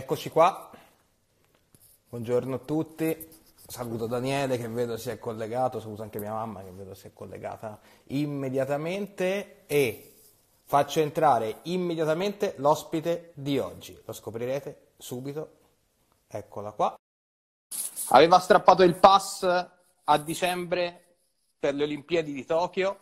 Eccoci qua, buongiorno a tutti, saluto Daniele che vedo si è collegato, saluto anche mia mamma che vedo si è collegata immediatamente. E faccio entrare immediatamente l'ospite di oggi, lo scoprirete subito, eccola qua. Aveva strappato il pass a dicembre per le Olimpiadi di Tokyo,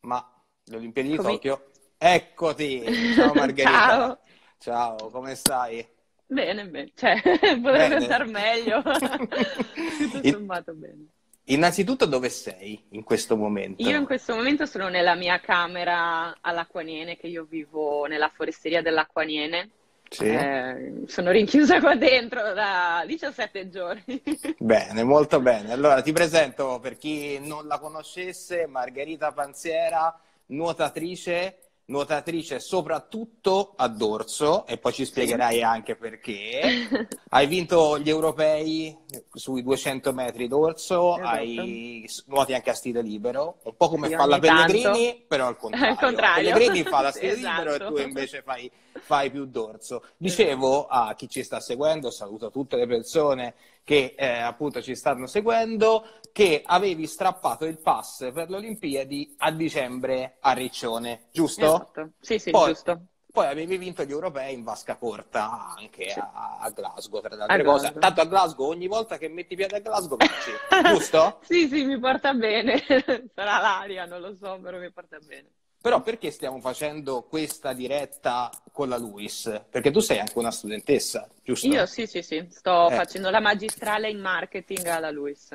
ma le Olimpiadi di Come- Tokyo, eccoti, ciao Margherita. Ciao. Ciao, come stai? Bene, bene, cioè, potrebbe andare meglio. Tutto sommato bene. Innanzitutto dove sei in questo momento? Io in questo momento sono nella mia camera all'Acquaniene, che io vivo nella foresteria dell'Acquaniene. Sì? Eh, sono rinchiusa qua dentro da 17 giorni. Bene, molto bene. Allora ti presento per chi non la conoscesse, Margherita Panziera, nuotatrice, nuotatrice soprattutto a dorso e poi ci spiegherai anche perché. Hai vinto gli europei sui 200 metri dorso, Esatto. hai nuoti anche a stile libero, un po' come Sì, fa la ogni tanto. Pellegrini, però al contrario. Al contrario. Pellegrini fa la stile libero e esatto. tu invece fai, fai più dorso. Dicevo a chi ci sta seguendo, saluto tutte le persone che eh, appunto ci stanno seguendo, che avevi strappato il pass per le Olimpiadi a dicembre a Riccione, giusto? Esatto. Sì, sì, Poi- giusto. Poi avevi vinto gli europei in vasca corta anche Sì. a, a Glasgow, tra le altre A cose. Glasgow. Tanto a Glasgow ogni volta che metti piede a Glasgow vinci, giusto? Sì, sì, mi porta bene. Sarà l'aria, non lo so, però mi porta bene. Però perché stiamo facendo questa diretta con la Luis? Perché tu sei anche una studentessa, giusto? Io sì, sì, sì, sto Eh. facendo la magistrale in marketing alla Luis.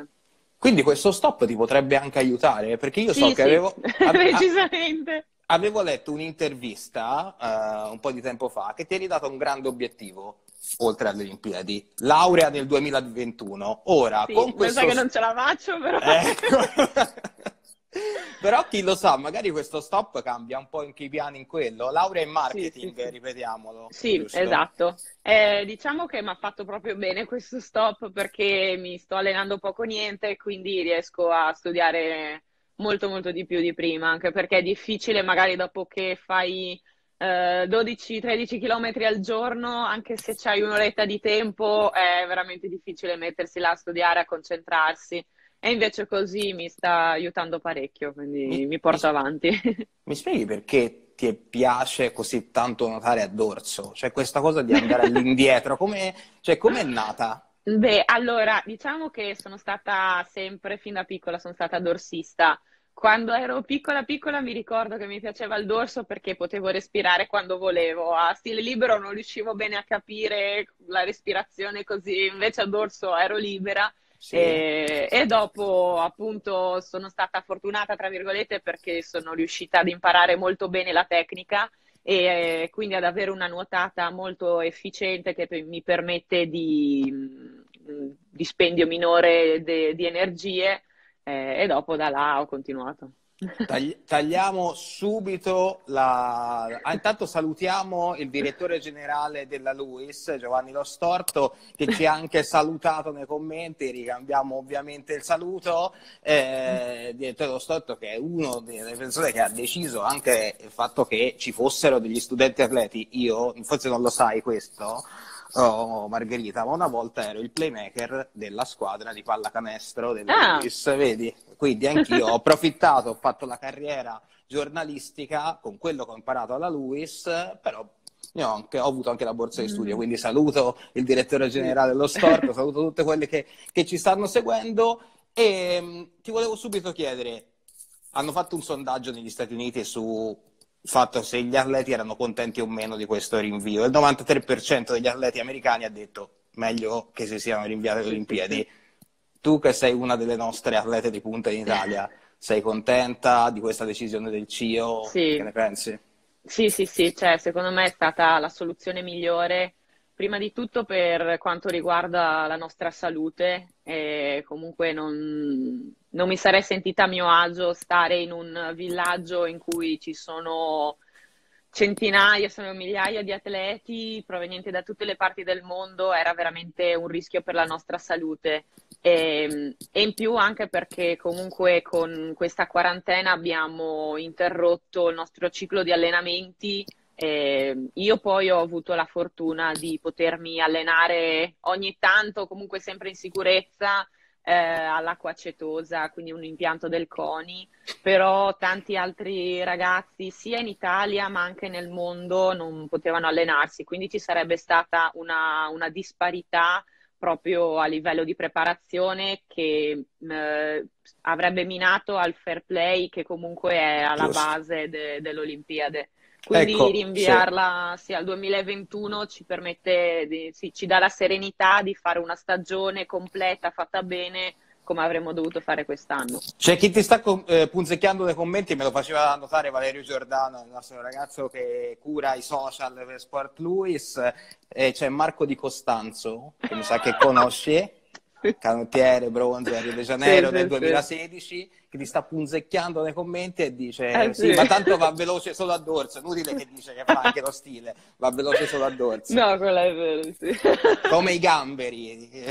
Quindi questo stop ti potrebbe anche aiutare, perché io so Sì, che sì, avevo, decisamente. avevo letto un'intervista eh, un po' di tempo fa che ti eri dato un grande obiettivo, oltre alle Olimpiadi, laurea nel 2021. Ora, Sì, con questo... sa che non ce la faccio, però. Ecco. Però chi lo sa, magari questo stop cambia un po' anche i piani in quello. Laurea in marketing, Sì, sì, sì. ripetiamolo. Sì, giusto? esatto. Eh, diciamo che mi ha fatto proprio bene questo stop perché mi sto allenando poco niente, quindi riesco a studiare molto molto di più di prima, anche perché è difficile magari dopo che fai eh, 12-13 km al giorno, anche se c'hai un'oretta di tempo, è veramente difficile mettersi là a studiare, a concentrarsi. E invece così mi sta aiutando parecchio, quindi Mi- mi porto mi- avanti. Mi spieghi perché ti piace così tanto nuotare a dorso? Cioè questa cosa di andare all'indietro, come cioè, com'è nata? Beh, allora, diciamo che sono stata sempre, fin da piccola, sono stata dorsista. Quando ero piccola piccola mi ricordo che mi piaceva il dorso perché potevo respirare quando volevo. A stile libero non riuscivo bene a capire la respirazione così, invece a dorso ero libera. Sì. E, e dopo appunto sono stata fortunata, tra virgolette, perché sono riuscita ad imparare molto bene la tecnica e eh, quindi ad avere una nuotata molto efficiente che mi permette di mh, dispendio minore de- di energie eh, e dopo da là ho continuato. Tagli- tagliamo subito la... Ah, intanto salutiamo il direttore generale della Luis, Giovanni Lo Storto, che ci ha anche salutato nei commenti, ricambiamo ovviamente il saluto. Eh, direttore Lo Storto che è una delle persone che ha deciso anche il fatto che ci fossero degli studenti atleti. Io, forse non lo sai questo, oh, Margherita, ma una volta ero il playmaker della squadra di pallacanestro della Ah. Luis, vedi? Quindi anch'io ho approfittato, ho fatto la carriera giornalistica con quello che ho imparato alla Luis, però ho, anche- ho avuto anche la borsa di studio, Mm. quindi saluto il direttore generale dello Storto, saluto tutte quelle che, che ci stanno seguendo e mh, ti volevo subito chiedere, hanno fatto un sondaggio negli Stati Uniti su fatto se gli atleti erano contenti o meno di questo rinvio. Il 93% degli atleti americani ha detto meglio che si siano rinviate le Olimpiadi. Tu che sei una delle nostre atlete di punta in Italia, sei contenta di questa decisione del CIO? Sì. Che ne pensi? Sì, sì, sì, cioè, secondo me è stata la soluzione migliore, prima di tutto per quanto riguarda la nostra salute, e comunque non, non mi sarei sentita a mio agio stare in un villaggio in cui ci sono centinaia, sono migliaia di atleti provenienti da tutte le parti del mondo, era veramente un rischio per la nostra salute. E, e in più anche perché comunque con questa quarantena abbiamo interrotto il nostro ciclo di allenamenti Eh, io poi ho avuto la fortuna di potermi allenare ogni tanto, comunque sempre in sicurezza, eh, all'acqua acetosa, quindi un impianto del CONI, però tanti altri ragazzi sia in Italia ma anche nel mondo non potevano allenarsi, quindi ci sarebbe stata una, una disparità proprio a livello di preparazione che eh, avrebbe minato al fair play che comunque è alla Giusto. base de- dell'Olimpiade. Quindi ecco, rinviarla sì. Sì, al 2021 ci permette, di, sì, ci dà la serenità di fare una stagione completa, fatta bene, come avremmo dovuto fare quest'anno. C'è chi ti sta eh, punzecchiando nei commenti, me lo faceva notare Valerio Giordano, il nostro ragazzo che cura i social per Sport Luis, e c'è Marco Di Costanzo, che mi sa che conosci canottiere bronzo a Rio de Janeiro sì, del sì, 2016 sì. che ti sta punzecchiando nei commenti e dice eh, sì, ma tanto va veloce solo a dorso inutile che dice che fa anche lo stile va veloce solo a dorso no quella è vero sì. come i gamberi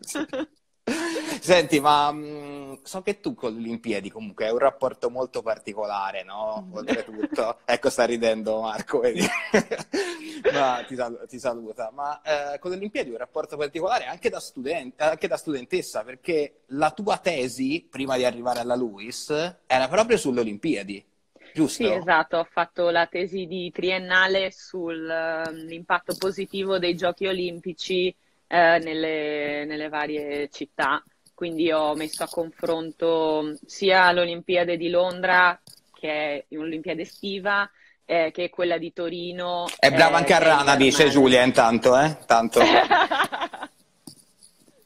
Senti, ma mh, mm, so che tu con le Olimpiadi comunque hai un rapporto molto particolare, no? Mm. Oltretutto. ecco, sta ridendo Marco, vedi? ma, ti, sal- ti, saluta. Ma eh, con le Olimpiadi un rapporto particolare anche da, student- anche da studentessa, perché la tua tesi, prima di arrivare alla LUIS, era proprio sulle Olimpiadi. Giusto? Sì, esatto, ho fatto la tesi di triennale sull'impatto positivo dei giochi olimpici eh, nelle, nelle, varie città. Quindi ho messo a confronto sia l'Olimpiade di Londra, che è un'Olimpiade estiva, eh, che quella di Torino. È brava anche a Rana, dice Giulia, intanto, eh? Tanto.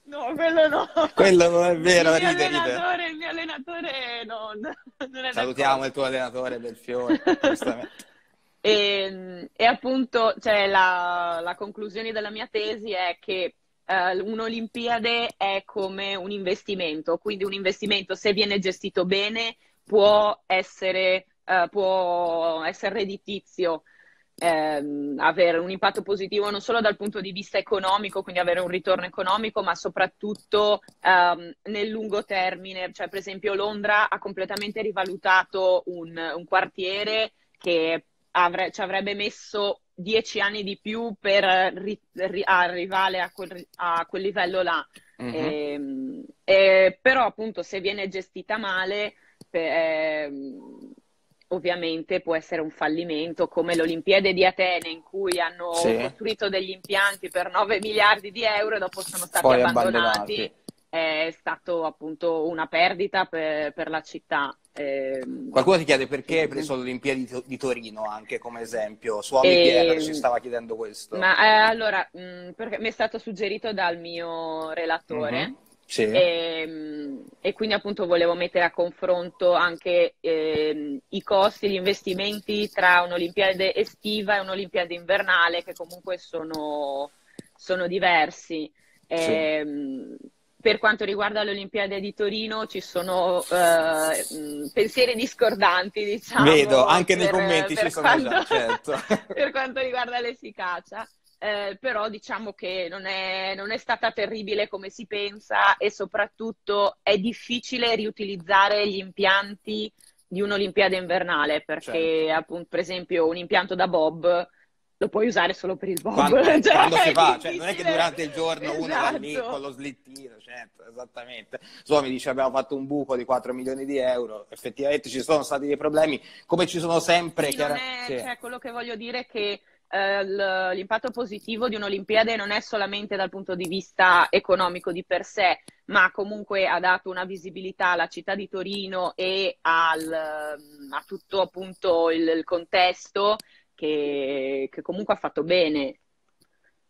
No, quello no. Quello non è vero, il mio ride, allenatore, ride. Il mio allenatore no, non è Salutiamo il tuo allenatore Belfiore, e, ehm, e, appunto cioè, la, la, conclusione della mia tesi è che uh, un'Olimpiade è come un investimento, quindi un investimento se viene gestito bene può essere, uh, può essere redditizio. Ehm, avere un impatto positivo non solo dal punto di vista economico, quindi avere un ritorno economico, ma soprattutto ehm, nel lungo termine. Cioè, per esempio, Londra ha completamente rivalutato un, un quartiere che avre- ci avrebbe messo dieci anni di più per ri- ri- arrivare a quel, a quel, livello là. Mm-hmm. E, e, però appunto se viene gestita male, eh, ovviamente può essere un fallimento come l'Olimpiade di Atene in cui hanno sì. costruito degli impianti per 9 miliardi di euro e dopo sono stati Poi abbandonati. abbandonati. È stato appunto una perdita per, per la città. Eh, Qualcuno ti chiede perché hai preso le Olimpiadi di Torino anche come esempio. Suami eh, Pierre ci stava chiedendo questo. Ma eh, allora, mh, mm, perché mi è stato suggerito dal mio relatore. Mm-hmm. Sì. E, e, quindi appunto volevo mettere a confronto anche eh, i costi, gli investimenti tra un'Olimpiade estiva e un'Olimpiade invernale che comunque sono, sono diversi. Sì. Eh, per quanto riguarda l'Olimpiade di Torino ci sono eh, pensieri discordanti, diciamo. Vedo, anche nei commenti ci sono quanto, già, certo. per quanto riguarda l'efficacia. Eh, però diciamo che non è, non è, stata terribile come si pensa e soprattutto è difficile riutilizzare gli impianti di un'Olimpiade invernale perché certo. appunto per esempio un impianto da Bob lo puoi usare solo per il bob. Quando, cioè, quando si fa, cioè, non è che durante il giorno esatto. uno va lì esatto. con lo slittino, certo, esattamente. Insomma, mi dice abbiamo fatto un buco di 4 milioni di euro, effettivamente ci sono stati dei problemi, come ci sono sempre. Sì, chiara... è, sì. cioè, quello che voglio dire è che eh, l'impatto positivo di un'Olimpiade non è solamente dal punto di vista economico di per sé, ma comunque ha dato una visibilità alla città di Torino e al, a tutto appunto il, il contesto che, che comunque ha fatto bene.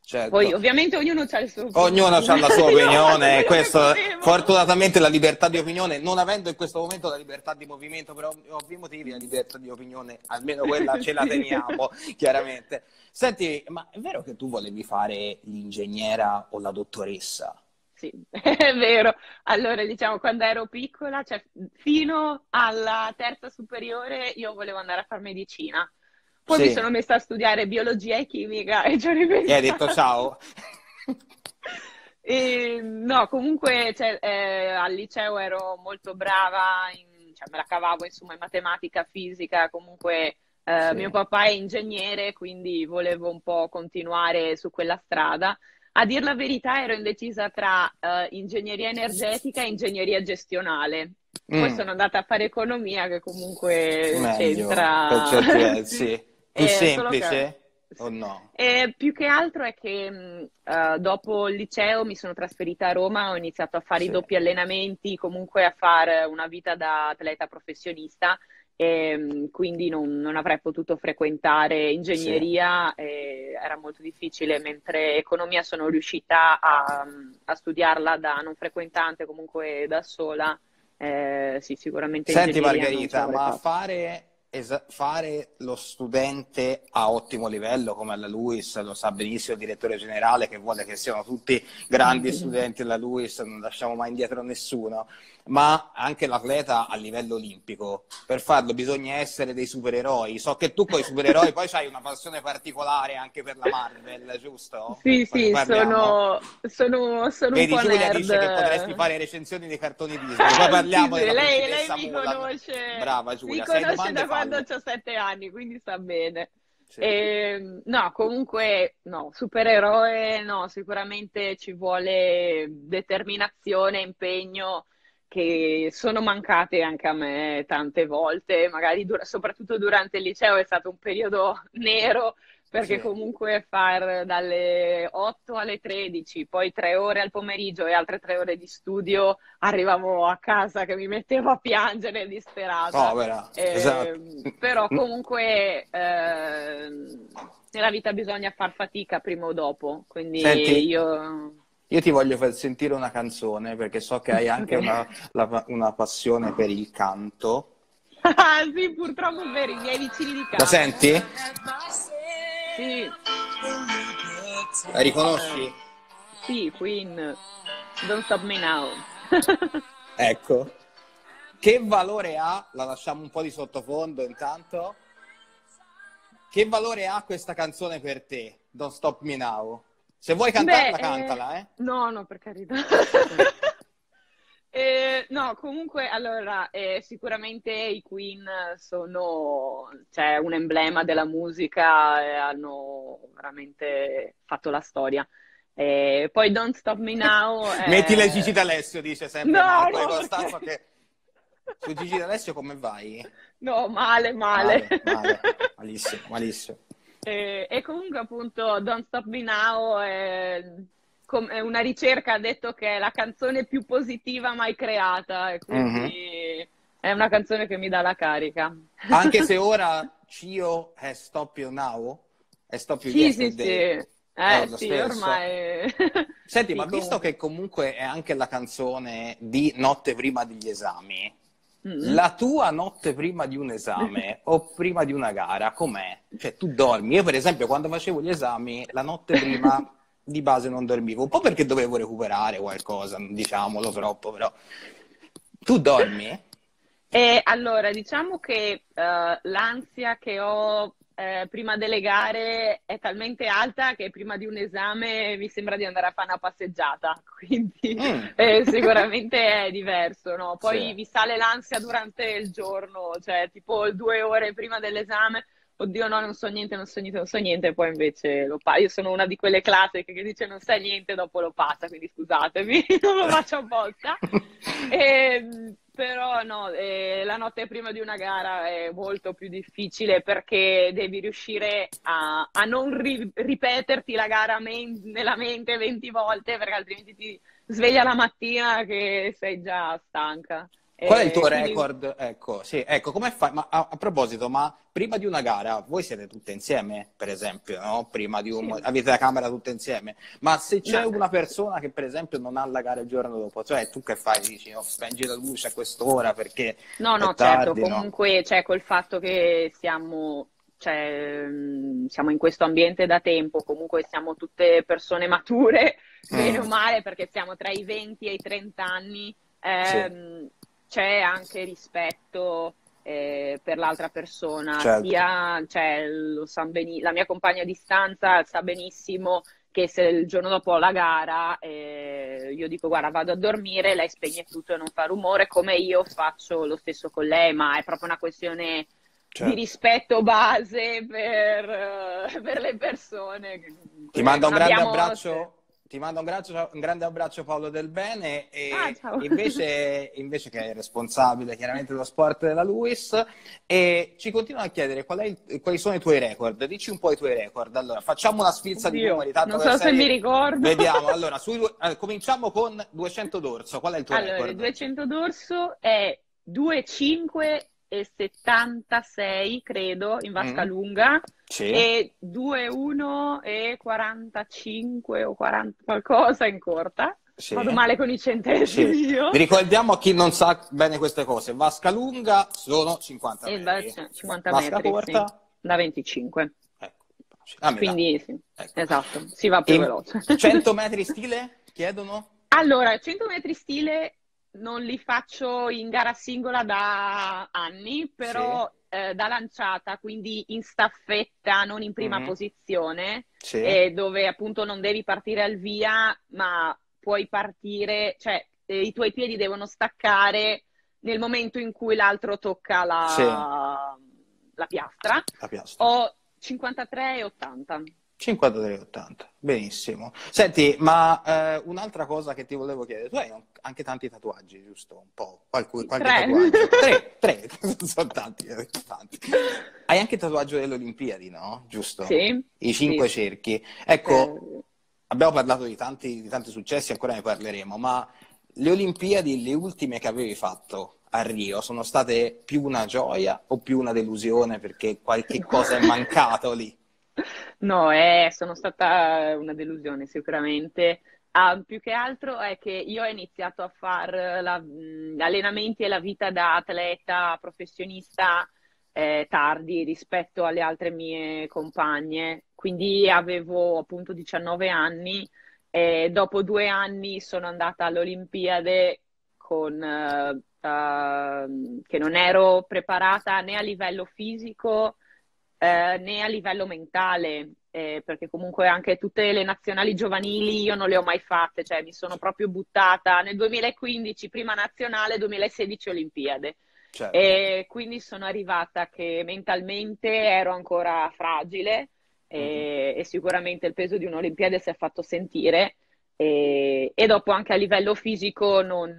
Certo. Poi ovviamente ognuno ha il suo Ognuno ha la sua opinione, questo, fortunatamente la libertà di opinione, non avendo in questo momento la libertà di movimento per ovvi motivi, la libertà di opinione, almeno quella ce la teniamo, chiaramente. Senti, ma è vero che tu volevi fare l'ingegnera o la dottoressa? Sì, è vero. Allora, diciamo, quando ero piccola, cioè fino alla terza superiore, io volevo andare a fare medicina. Poi sì. mi sono messa a studiare biologia e chimica e ci ho ripensato. E hai detto ciao? e, no, comunque cioè, eh, al liceo ero molto brava, in, cioè, me la cavavo insomma in matematica, fisica, comunque Uh, sì. Mio papà è ingegnere, quindi volevo un po' continuare su quella strada. A dir la verità ero indecisa tra uh, ingegneria energetica e ingegneria gestionale. Poi mm. sono andata a fare economia, che comunque Meglio, c'entra. Per certi versi. Più eh, semplice? o no? Eh, più che altro è che uh, dopo il liceo mi sono trasferita a Roma, ho iniziato a fare sì. i doppi allenamenti, comunque a fare una vita da atleta professionista e ehm, quindi non, non, avrei potuto frequentare ingegneria, sì. era molto difficile, mentre economia sono riuscita a, a, studiarla da non frequentante, comunque da sola. Eh, sì, sicuramente. Senti Margherita, ma fare es- fare lo studente a ottimo livello come alla LUIS, lo sa benissimo il direttore generale che vuole che siano tutti grandi studenti alla LUIS, non lasciamo mai indietro nessuno ma anche l'atleta a livello olimpico. Per farlo bisogna essere dei supereroi. So che tu con i supereroi poi hai una passione particolare anche per la Marvel, giusto? Sì, poi sì, sono, sono, sono Vedi, un po' Giulia nerd. dice che potresti fare recensioni di cartoni Disney. Poi parliamo sì, della lei, lei mi conosce. Brava Giulia. Mi conosce da quando ho sette anni, quindi sta bene. Sì. E, ehm, no, comunque no, supereroe no, sicuramente ci vuole determinazione, impegno che sono mancate anche a me tante volte, magari dur- soprattutto durante il liceo è stato un periodo nero perché sì. comunque far dalle 8 alle 13, poi tre ore al pomeriggio e altre tre ore di studio, arrivavo a casa che mi mettevo a piangere disperata. Povera, eh, esatto. Però comunque eh, nella vita bisogna far fatica prima o dopo, quindi Senti, io... Io ti voglio far sentire una canzone perché so che hai anche una, la, una passione per il canto. Ah, sì, purtroppo per i miei vicini di casa. La senti? Sì. La riconosci? Sì, Queen. Don't Stop Me Now. ecco. Che valore ha? La lasciamo un po' di sottofondo intanto. Che valore ha questa canzone per te? Don't Stop Me Now. Se vuoi cantarla, Beh, cantala, eh. No, no, per carità. eh, no, comunque, allora, eh, sicuramente i Queen sono cioè, un emblema della musica e hanno veramente fatto la storia. Eh, poi Don't Stop Me Now... Metti le Gigi D'Alessio, dice sempre no, Marco no. Costanzo che... Su Gigi D'Alessio come vai? No, male, male. Male, male. Malissimo, malissimo. E, e, comunque appunto Don't Stop Me Now è, è, una ricerca ha detto che è la canzone più positiva mai creata e quindi mm-hmm. è una canzone che mi dà la carica. Anche se ora Cio è Stop You Now? È Stop You sì, Yesterday? Sì, sì. Eh sì, stesso. ormai... Senti, ma visto che comunque è anche la canzone di Notte prima degli esami, Mm-hmm. La tua notte prima di un esame o prima di una gara, com'è? Cioè, tu dormi? Io, per esempio, quando facevo gli esami, la notte prima di base non dormivo, un po' perché dovevo recuperare qualcosa, diciamolo troppo, però. Tu dormi? Eh, allora, diciamo che uh, l'ansia che ho eh, prima delle gare è talmente alta che prima di un esame mi sembra di andare a fare una passeggiata, quindi mm. eh, sicuramente è diverso. No? Poi sì. vi sale l'ansia durante il giorno, cioè tipo due ore prima dell'esame. Oddio, no, non so niente, non so niente, non so niente, e poi invece lo passa. Io sono una di quelle classiche che dice non sai niente, dopo lo passa, quindi scusatemi, non lo faccio apposta. e, ehm, però no, eh, la notte prima di una gara è molto più difficile perché devi riuscire a, a non ri- ripeterti la gara men- nella mente 20 volte perché altrimenti ti sveglia la mattina che sei già stanca. Qual è il tuo quindi... record? Ecco, sì, ecco, come fai? Ma a, a, proposito, ma prima di una gara, voi siete tutte insieme, per esempio, no? Prima di un... Sì. avete la camera tutte insieme, ma se c'è no. una persona che, per esempio, non ha la gara il giorno dopo, cioè tu che fai? Dici, no, spengi la luce a quest'ora perché... No, no, certo, comunque, cioè, col fatto che siamo cioè, siamo in questo ambiente da tempo, comunque siamo tutte persone mature, mm. bene o male, perché siamo tra i 20 e i 30 anni. Sì c'è anche rispetto eh, per l'altra persona, certo. sia, cioè, beni- la mia compagna a distanza sa benissimo che se il giorno dopo ho la gara eh, io dico guarda vado a dormire, lei spegne tutto e non fa rumore, come io faccio lo stesso con lei, ma è proprio una questione certo. di rispetto base per, per le persone. Ti mando un grande abbraccio ti mando un, graccio, un, grande abbraccio Paolo Del Bene e ah, invece, invece, che è responsabile chiaramente dello sport della Luis e ci continuano a chiedere qual il, quali sono i tuoi record, dici un po' i tuoi record. Allora, facciamo una sfilza Oddio, di numeri. non so se mi ricordo. Vediamo, allora, sui, eh, cominciamo con 200 d'orso, qual è il tuo allora, record? Allora, 200 d'orso è 2,5 e 76 credo in vasca mm. lunga sì. e 2,1 e 45 o 40 qualcosa in corta. Sì. Vado male con i centesimi sì. io. Ricordiamo a chi non sa bene queste cose, vasca lunga sono 50 metri. Eh, 50 vasca metri, corta? Sì. Da 25. Ecco. Ah, Quindi sì, ecco. esatto, si va più e veloce. 100 metri stile chiedono? Allora, 100 metri stile non li faccio in gara singola da anni, però sì. eh, da lanciata, quindi in staffetta, non in prima mm-hmm. posizione, sì. eh, dove appunto non devi partire al via, ma puoi partire, cioè eh, i tuoi piedi devono staccare nel momento in cui l'altro tocca la, sì. la piastra. La piastra. Ho 53 e 80. 53,80, benissimo. Senti, ma eh, un'altra cosa che ti volevo chiedere, tu hai anche tanti tatuaggi, giusto? Un po', qualche, qualche tre. tatuaggio. Tre, tre, sono tanti, eh, tanti. Hai anche tatuaggio delle Olimpiadi, no? Giusto? Sì. I cinque sì. cerchi. Ecco, eh. abbiamo parlato di tanti, di tanti successi, ancora ne parleremo, ma le Olimpiadi, le ultime che avevi fatto a Rio, sono state più una gioia o più una delusione perché qualche cosa è mancato lì? No, eh, sono stata una delusione sicuramente. Ah, più che altro è che io ho iniziato a fare allenamenti e la vita da atleta professionista eh, tardi rispetto alle altre mie compagne, quindi avevo appunto 19 anni e dopo due anni sono andata all'Olimpiade con, uh, uh, che non ero preparata né a livello fisico eh, né a livello mentale, eh, perché comunque anche tutte le nazionali giovanili io non le ho mai fatte, cioè mi sono proprio buttata nel 2015 prima nazionale, 2016 Olimpiade. Certo. E quindi sono arrivata che mentalmente ero ancora fragile e, mm-hmm. e sicuramente il peso di un'Olimpiade si è fatto sentire. E, e, dopo anche a livello fisico non,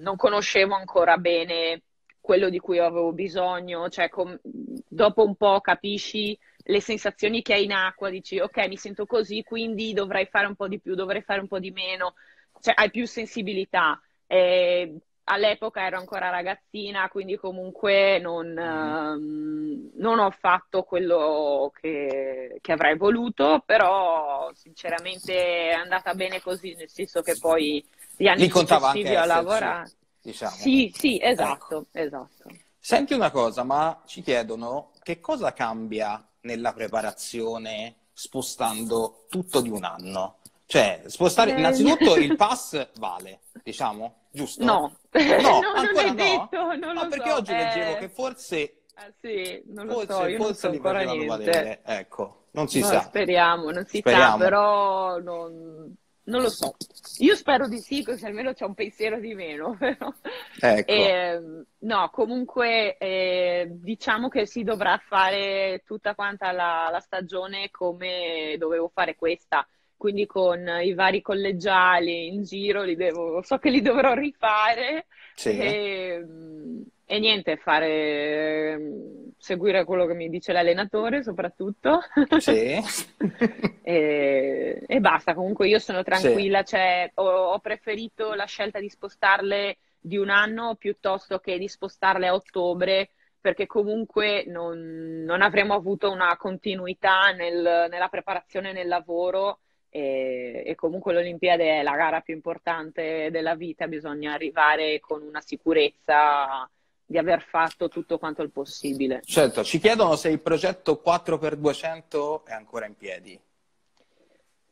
non, conoscevo ancora bene quello di cui avevo bisogno, cioè com- dopo un po' capisci le sensazioni che hai in acqua, dici ok mi sento così, quindi dovrei fare un po' di più, dovrei fare un po' di meno, cioè hai più sensibilità. E all'epoca ero ancora ragazzina, quindi comunque non, um, non ho fatto quello che, che, avrei voluto, però sinceramente è andata bene così, nel senso che poi gli anni successivi ho lavorato diciamo. Sì, sì, esatto, ecco. esatto. Senti una cosa, ma ci chiedono che cosa cambia nella preparazione spostando tutto di un anno? Cioè, spostare eh... innanzitutto il pass vale, diciamo, giusto? No, no, no ancora non no. Detto, non no, perché so. oggi leggevo eh... che forse Ah, sì, non lo forse, so, io forse non so ancora niente. Valere. Ecco, non si no, sa. Speriamo, non si speriamo. sa, però non, non lo so. Io spero di sì, così almeno c'è un pensiero di meno. Però. Ecco. Eh, no, comunque eh, diciamo che si dovrà fare tutta quanta la, la, stagione come dovevo fare questa. Quindi con i vari collegiali in giro li devo, so che li dovrò rifare. Sì. E, e niente, fare, seguire quello che mi dice l'allenatore soprattutto. Sì. e, e, basta, comunque io sono tranquilla, sì. cioè, ho, ho, preferito la scelta di spostarle di un anno piuttosto che di spostarle a ottobre perché comunque non, non avremmo avuto una continuità nel, nella preparazione nel lavoro e, e, comunque l'Olimpiade è la gara più importante della vita, bisogna arrivare con una sicurezza di aver fatto tutto quanto il possibile. Certo, ci chiedono se il progetto 4x200 è ancora in piedi.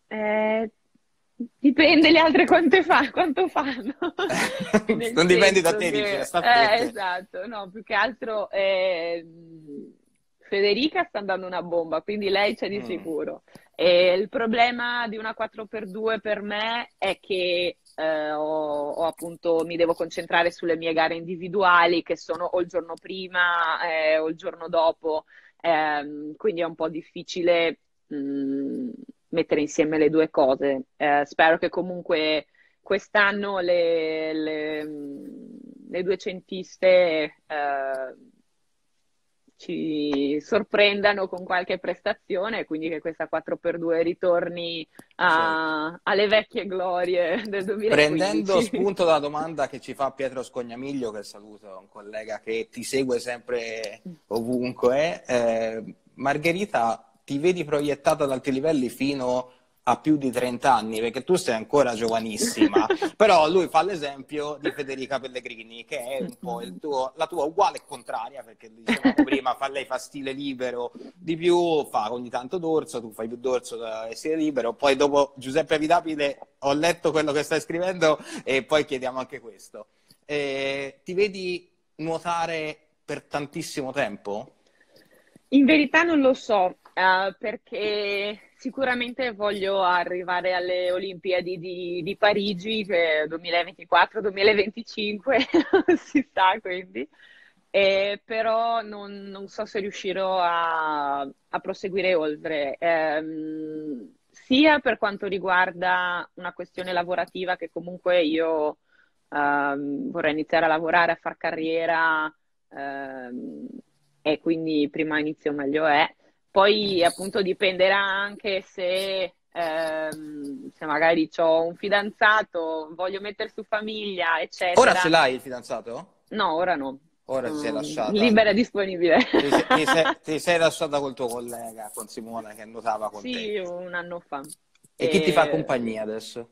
Eh, dipende le altre quante fa, quanto fanno. non dipende da te, che, dice, eh, Esatto, no, più che altro eh, Federica sta andando una bomba, quindi lei c'è di mm. sicuro. E il problema di una 4x2 per me è che eh, o, o, appunto mi devo concentrare sulle mie gare individuali che sono o il giorno prima eh, o il giorno dopo, eh, quindi è un po' difficile mh, mm, mettere insieme le due cose. Eh, spero che comunque quest'anno le, le, le due centiste eh, ci sorprendano con qualche prestazione, quindi che questa 4x2 ritorni a, certo. alle vecchie glorie del 2015. Prendendo spunto dalla domanda che ci fa Pietro Scognamiglio, che saluto, un collega che ti segue sempre ovunque, eh, Margherita, ti vedi proiettata ad alti livelli fino ha più di 30 anni, perché tu sei ancora giovanissima, però lui fa l'esempio di Federica Pellegrini, che è un po' tuo, la tua uguale contraria, perché dicevamo prima, fa, lei fa stile libero di più, fa ogni tanto dorso, tu fai più dorso da stile libero, poi dopo Giuseppe Avidapide ho letto quello che stai scrivendo e poi chiediamo anche questo. Eh, ti vedi nuotare per tantissimo tempo? In verità non lo so, uh, perché Sicuramente voglio arrivare alle Olimpiadi di, di Parigi 2024-2025, si sa quindi, eh, però non, non, so se riuscirò a, a proseguire oltre, eh, sia per quanto riguarda una questione lavorativa che comunque io eh, vorrei iniziare a lavorare, a far carriera ehm, e quindi prima inizio meglio è. Poi appunto dipenderà anche se, ehm, se magari ho un fidanzato, voglio mettere su famiglia, eccetera. Ora ce l'hai il fidanzato? No, ora no. Ora ti sei mm, lasciata. Libera e disponibile. Ti sei, ti, sei, ti sei, lasciata col tuo collega, con Simone, che nuotava con sì, te. Sì, un anno fa. E, e chi ti fa compagnia adesso?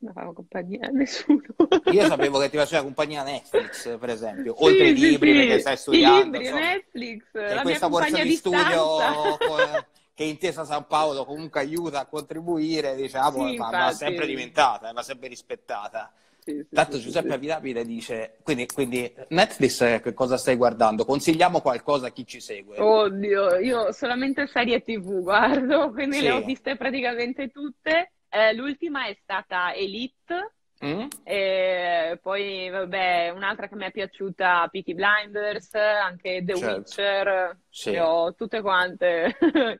Non faceva compagnia a nessuno. Io sapevo che ti faceva compagnia Netflix, per esempio, sì, oltre sì, libri sì. perché stai studiando. I libri, insomma. Netflix, e la questa borsa di studio con, che Intesa San Paolo comunque aiuta a contribuire, diciamo, ma va sempre diventata, va sempre rispettata. Tanto Giuseppe Avidapide dice, quindi, quindi, Netflix che cosa stai guardando? Consigliamo qualcosa a chi ci segue? Oddio, io solamente serie tv guardo, quindi le ho viste praticamente tutte eh, l'ultima è stata Elite. Mm. E poi, vabbè, un'altra che mi è piaciuta, Peaky Blinders, anche The certo. Witcher, sì. ho tutte quante.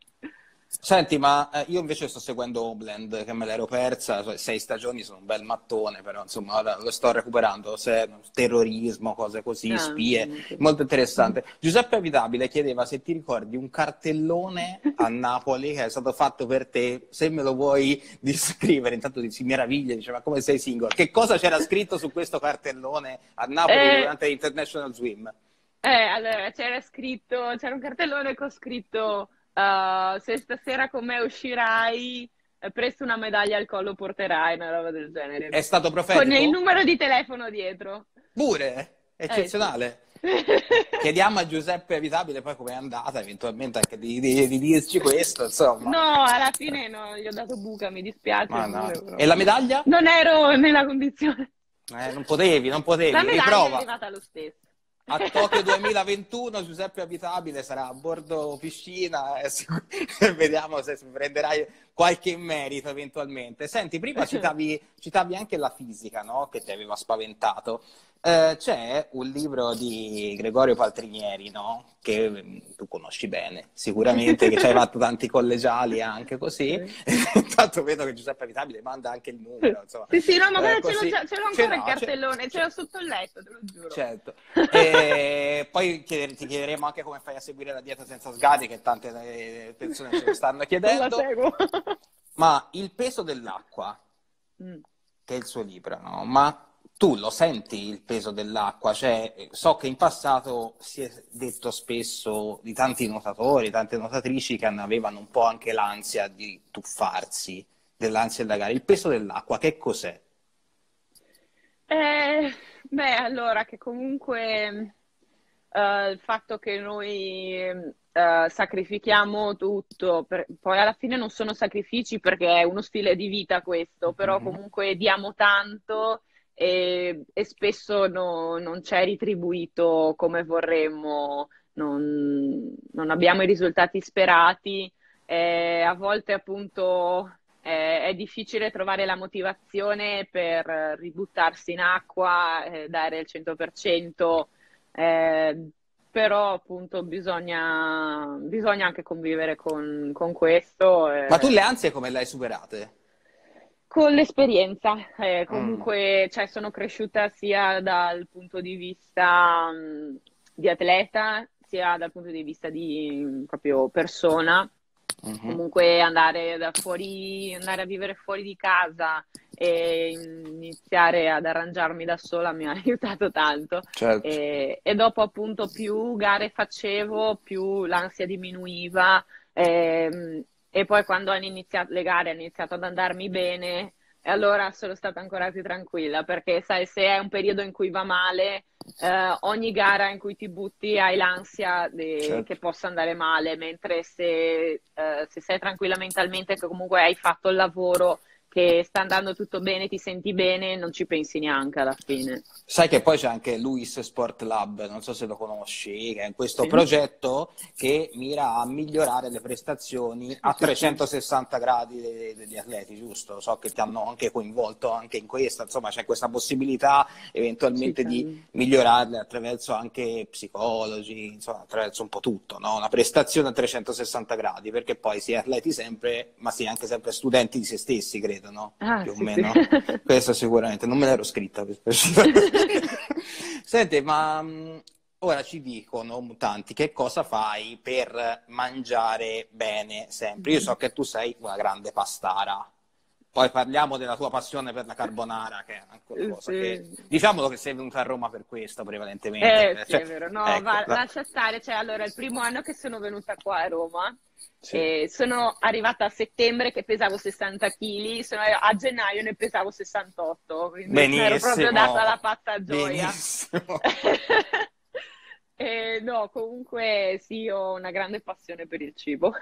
Senti, ma eh, io invece sto seguendo Homeland, che me l'ero persa, sei stagioni sono un bel mattone, però insomma lo sto recuperando, se, terrorismo, cose così, ah, spie, molto interessante. Giuseppe Avitabile chiedeva se ti ricordi un cartellone a Napoli che è stato fatto per te, se me lo vuoi descrivere, intanto si meraviglia, dice ma come sei single? Che cosa c'era scritto su questo cartellone a Napoli eh... durante l'International Swim? Eh, allora c'era scritto, c'era un cartellone con scritto uh, se stasera con me uscirai, eh, presto una medaglia al collo porterai, una roba del genere. È stato profetico? Con il numero di telefono dietro. Pure? Eccezionale. Eh, sì. Chiediamo a Giuseppe Evitabile poi com'è andata, eventualmente anche di, di, di, dirci questo, insomma. No, alla fine no, gli ho dato buca, mi dispiace. No. E la medaglia? Non ero nella condizione. Eh, non potevi, non potevi. La medaglia Riprova. è arrivata lo stesso a Tokyo 2021 Giuseppe Abitabile sarà a bordo piscina e vediamo se prenderai qualche merito eventualmente. Senti, prima citavi, citavi anche la fisica, no? Che ti aveva spaventato. Eh, c'è un libro di Gregorio Paltrinieri, no? Che mm, tu conosci bene, sicuramente, che ci hai fatto tanti collegiali anche così. Intanto vedo che Giuseppe Abitabile manda anche il numero. Insomma. Sì, sì, no, ma guarda, eh, ce, l'ho, ce l'ho ancora il cartellone, ce l'ho sotto il letto, te lo giuro. Certo. E poi chieder, ti chiederemo anche come fai a seguire la dieta senza sgadi, che tante eh, persone ci stanno chiedendo. Ma il peso dell'acqua, mm. che è il suo libro, no? Ma tu lo senti il peso dell'acqua? Cioè, so che in passato si è detto spesso di tanti nuotatori, tante nuotatrici che avevano un po' anche l'ansia di tuffarsi, dell'ansia da gare. Il peso dell'acqua, che cos'è? Eh, beh, allora, che comunque uh, il fatto che noi uh, sacrifichiamo tutto, per... poi alla fine non sono sacrifici perché è uno stile di vita questo, però mm-hmm. comunque diamo tanto e, e spesso no, non c'è ritribuito come vorremmo, non, non abbiamo i risultati sperati. E a volte appunto è, è, difficile trovare la motivazione per ributtarsi in acqua, eh, dare il 100%, eh, però appunto bisogna, bisogna anche convivere con, con questo. Eh. Ma tu le ansie come le hai superate? Con l'esperienza, eh, comunque mm. cioè, sono cresciuta sia dal punto di vista mh, di atleta, sia dal punto di vista di proprio persona Uh-huh. Comunque andare da fuori, andare a vivere fuori di casa e iniziare ad arrangiarmi da sola mi ha aiutato tanto. Certo. E, e, dopo appunto più gare facevo, più l'ansia diminuiva. E, ehm, e poi quando hanno iniziato le gare hanno iniziato ad andarmi bene, e allora sono stata ancora più tranquilla perché sai se è un periodo in cui va male eh, ogni gara in cui ti butti hai l'ansia de- certo. che possa andare male mentre se, eh, se sei tranquilla mentalmente che comunque hai fatto il lavoro che sta andando tutto bene, ti senti bene, non ci pensi neanche alla fine. Sai che poi c'è anche Luis Sport Lab, non so se lo conosci, che è questo sì. progetto che mira a migliorare le prestazioni a 360 gradi degli atleti, giusto? So che ti hanno anche coinvolto anche in questa, insomma c'è questa possibilità eventualmente sì, di migliorarle attraverso anche psicologi, insomma attraverso un po' tutto, no? Una prestazione a 360 gradi, perché poi si è atleti sempre, ma si è anche sempre studenti di se stessi, credo credo, no? Ah, Più sì, o meno. Sì. Questo sicuramente, non me l'ero scritta. Senti, ma mm, ora ci dicono tanti che cosa fai per mangiare bene sempre. Io so che tu sei una grande pastara. Poi parliamo della tua passione per la carbonara, che è anche una cosa sì. che... Diciamolo che sei venuta a Roma per questo, prevalentemente. Eh, sì, cioè, è vero. No, ecco, va, la... lascia stare. Cioè, allora, il primo anno che sono venuta qua a Roma, sì. sono arrivata a settembre che pesavo 60 kg, a gennaio ne pesavo 68, quindi Benissimo. ero proprio data la pazza gioia. eh, no, comunque sì, ho una grande passione per il cibo.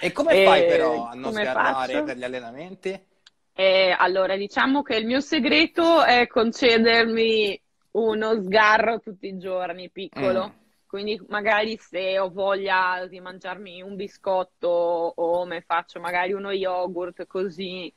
e come fai però a non sgarrare per gli allenamenti? Eh, allora, diciamo che il mio segreto è concedermi uno sgarro tutti i giorni, piccolo. Mm quindi magari se ho voglia di mangiarmi un biscotto o mi faccio magari uno yogurt così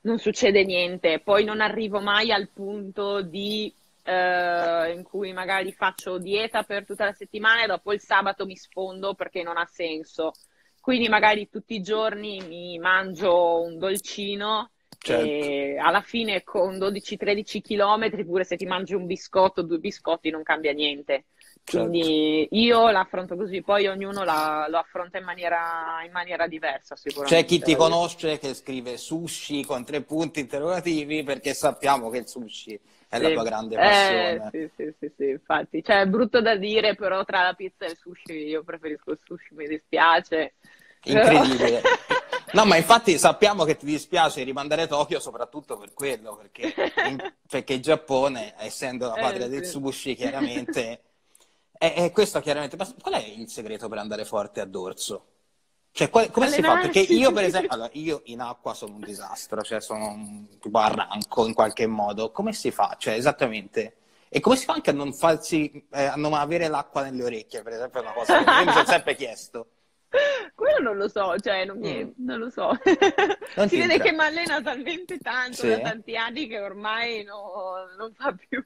non succede niente. Poi non arrivo mai al punto di, eh, in cui magari faccio dieta per tutta la settimana e dopo il sabato mi sfondo perché non ha senso. Quindi magari tutti i giorni mi mangio un dolcino Certo. E alla fine con 12-13 km, pure se ti mangi un biscotto, due biscotti, non cambia niente. Quindi certo. io l'affronto così, poi ognuno la, lo affronta in maniera, in maniera, diversa sicuramente. C'è chi ti conosce che scrive sushi con tre punti interrogativi perché sappiamo che il sushi è sì. la tua grande passione. Eh, sì, sì, sì, sì, infatti. Cioè, è brutto da dire, però tra la pizza e il sushi io preferisco il sushi, mi dispiace. Incredibile. No, ma infatti sappiamo che ti dispiace rimandare Tokyo soprattutto per quello, perché, in, perché il Giappone, essendo la patria eh, del sushi, chiaramente e questo chiaramente, ma qual è il segreto per andare forte a dorso? Cioè, qual, come si fa? Perché io, per esempio, allora, io in acqua sono un disastro, cioè sono un tipo arranco in qualche modo. Come si fa? Cioè, esattamente. E come si fa anche a non farsi, eh, a non avere l'acqua nelle orecchie, per esempio, è una cosa che io mi sono sempre chiesto. Quello non lo so, cioè non, mi, mm. non lo so. Non si vede che mi allena talmente tanto sì. da tanti anni che ormai no, non fa più.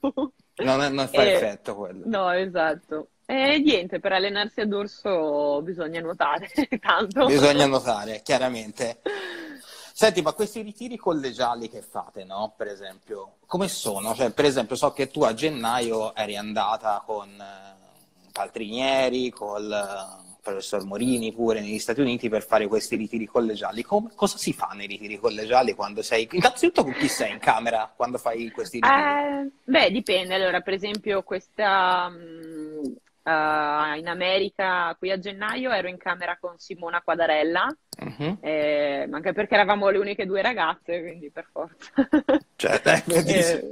Non, è, non fa eh, effetto quello. No, esatto. E niente, per allenarsi a dorso bisogna nuotare tanto. Bisogna nuotare, chiaramente. Senti, ma questi ritiri collegiali che fate, no? Per esempio, come sono? Cioè, per esempio, so che tu a gennaio eri andata con eh, Paltrinieri, col professor Morini pure negli Stati Uniti per fare questi ritiri collegiali. Come, cosa si fa nei ritiri collegiali quando sei... Innanzitutto con chi sei in camera quando fai questi ritiri? Eh, beh, dipende. Allora, per esempio, questa... Um, uh, in America, qui a gennaio, ero in camera con Simona Quadarella, uh-huh. eh, anche perché eravamo le uniche due ragazze, quindi per forza. Cioè, eh, eh,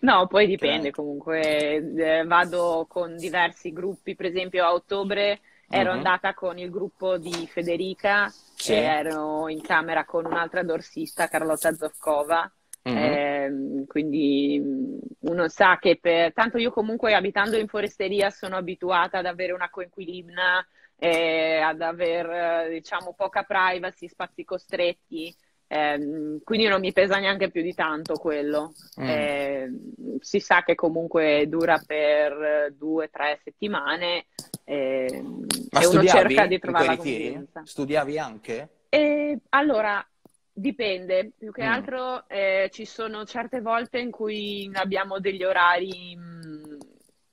no, poi dipende cioè. comunque. Eh, vado con diversi gruppi, per esempio a ottobre ero uh-huh. andata con il gruppo di Federica, sì. ero in camera con un'altra dorsista, Carlotta Zoccova. Uh-huh. Eh, quindi mm, uno sa che per tanto io comunque abitando in foresteria sono abituata ad avere una coinquilina, eh, ad avere diciamo poca privacy, spazi costretti. Eh, quindi non mi pesa neanche più di tanto quello. Mm. Eh, si sa che comunque dura per due o tre settimane eh, e uno cerca di trovare la convivenza. Studiavi anche? allora, dipende. Più che mm. altro eh, ci sono certe volte in cui abbiamo degli orari mh, mm,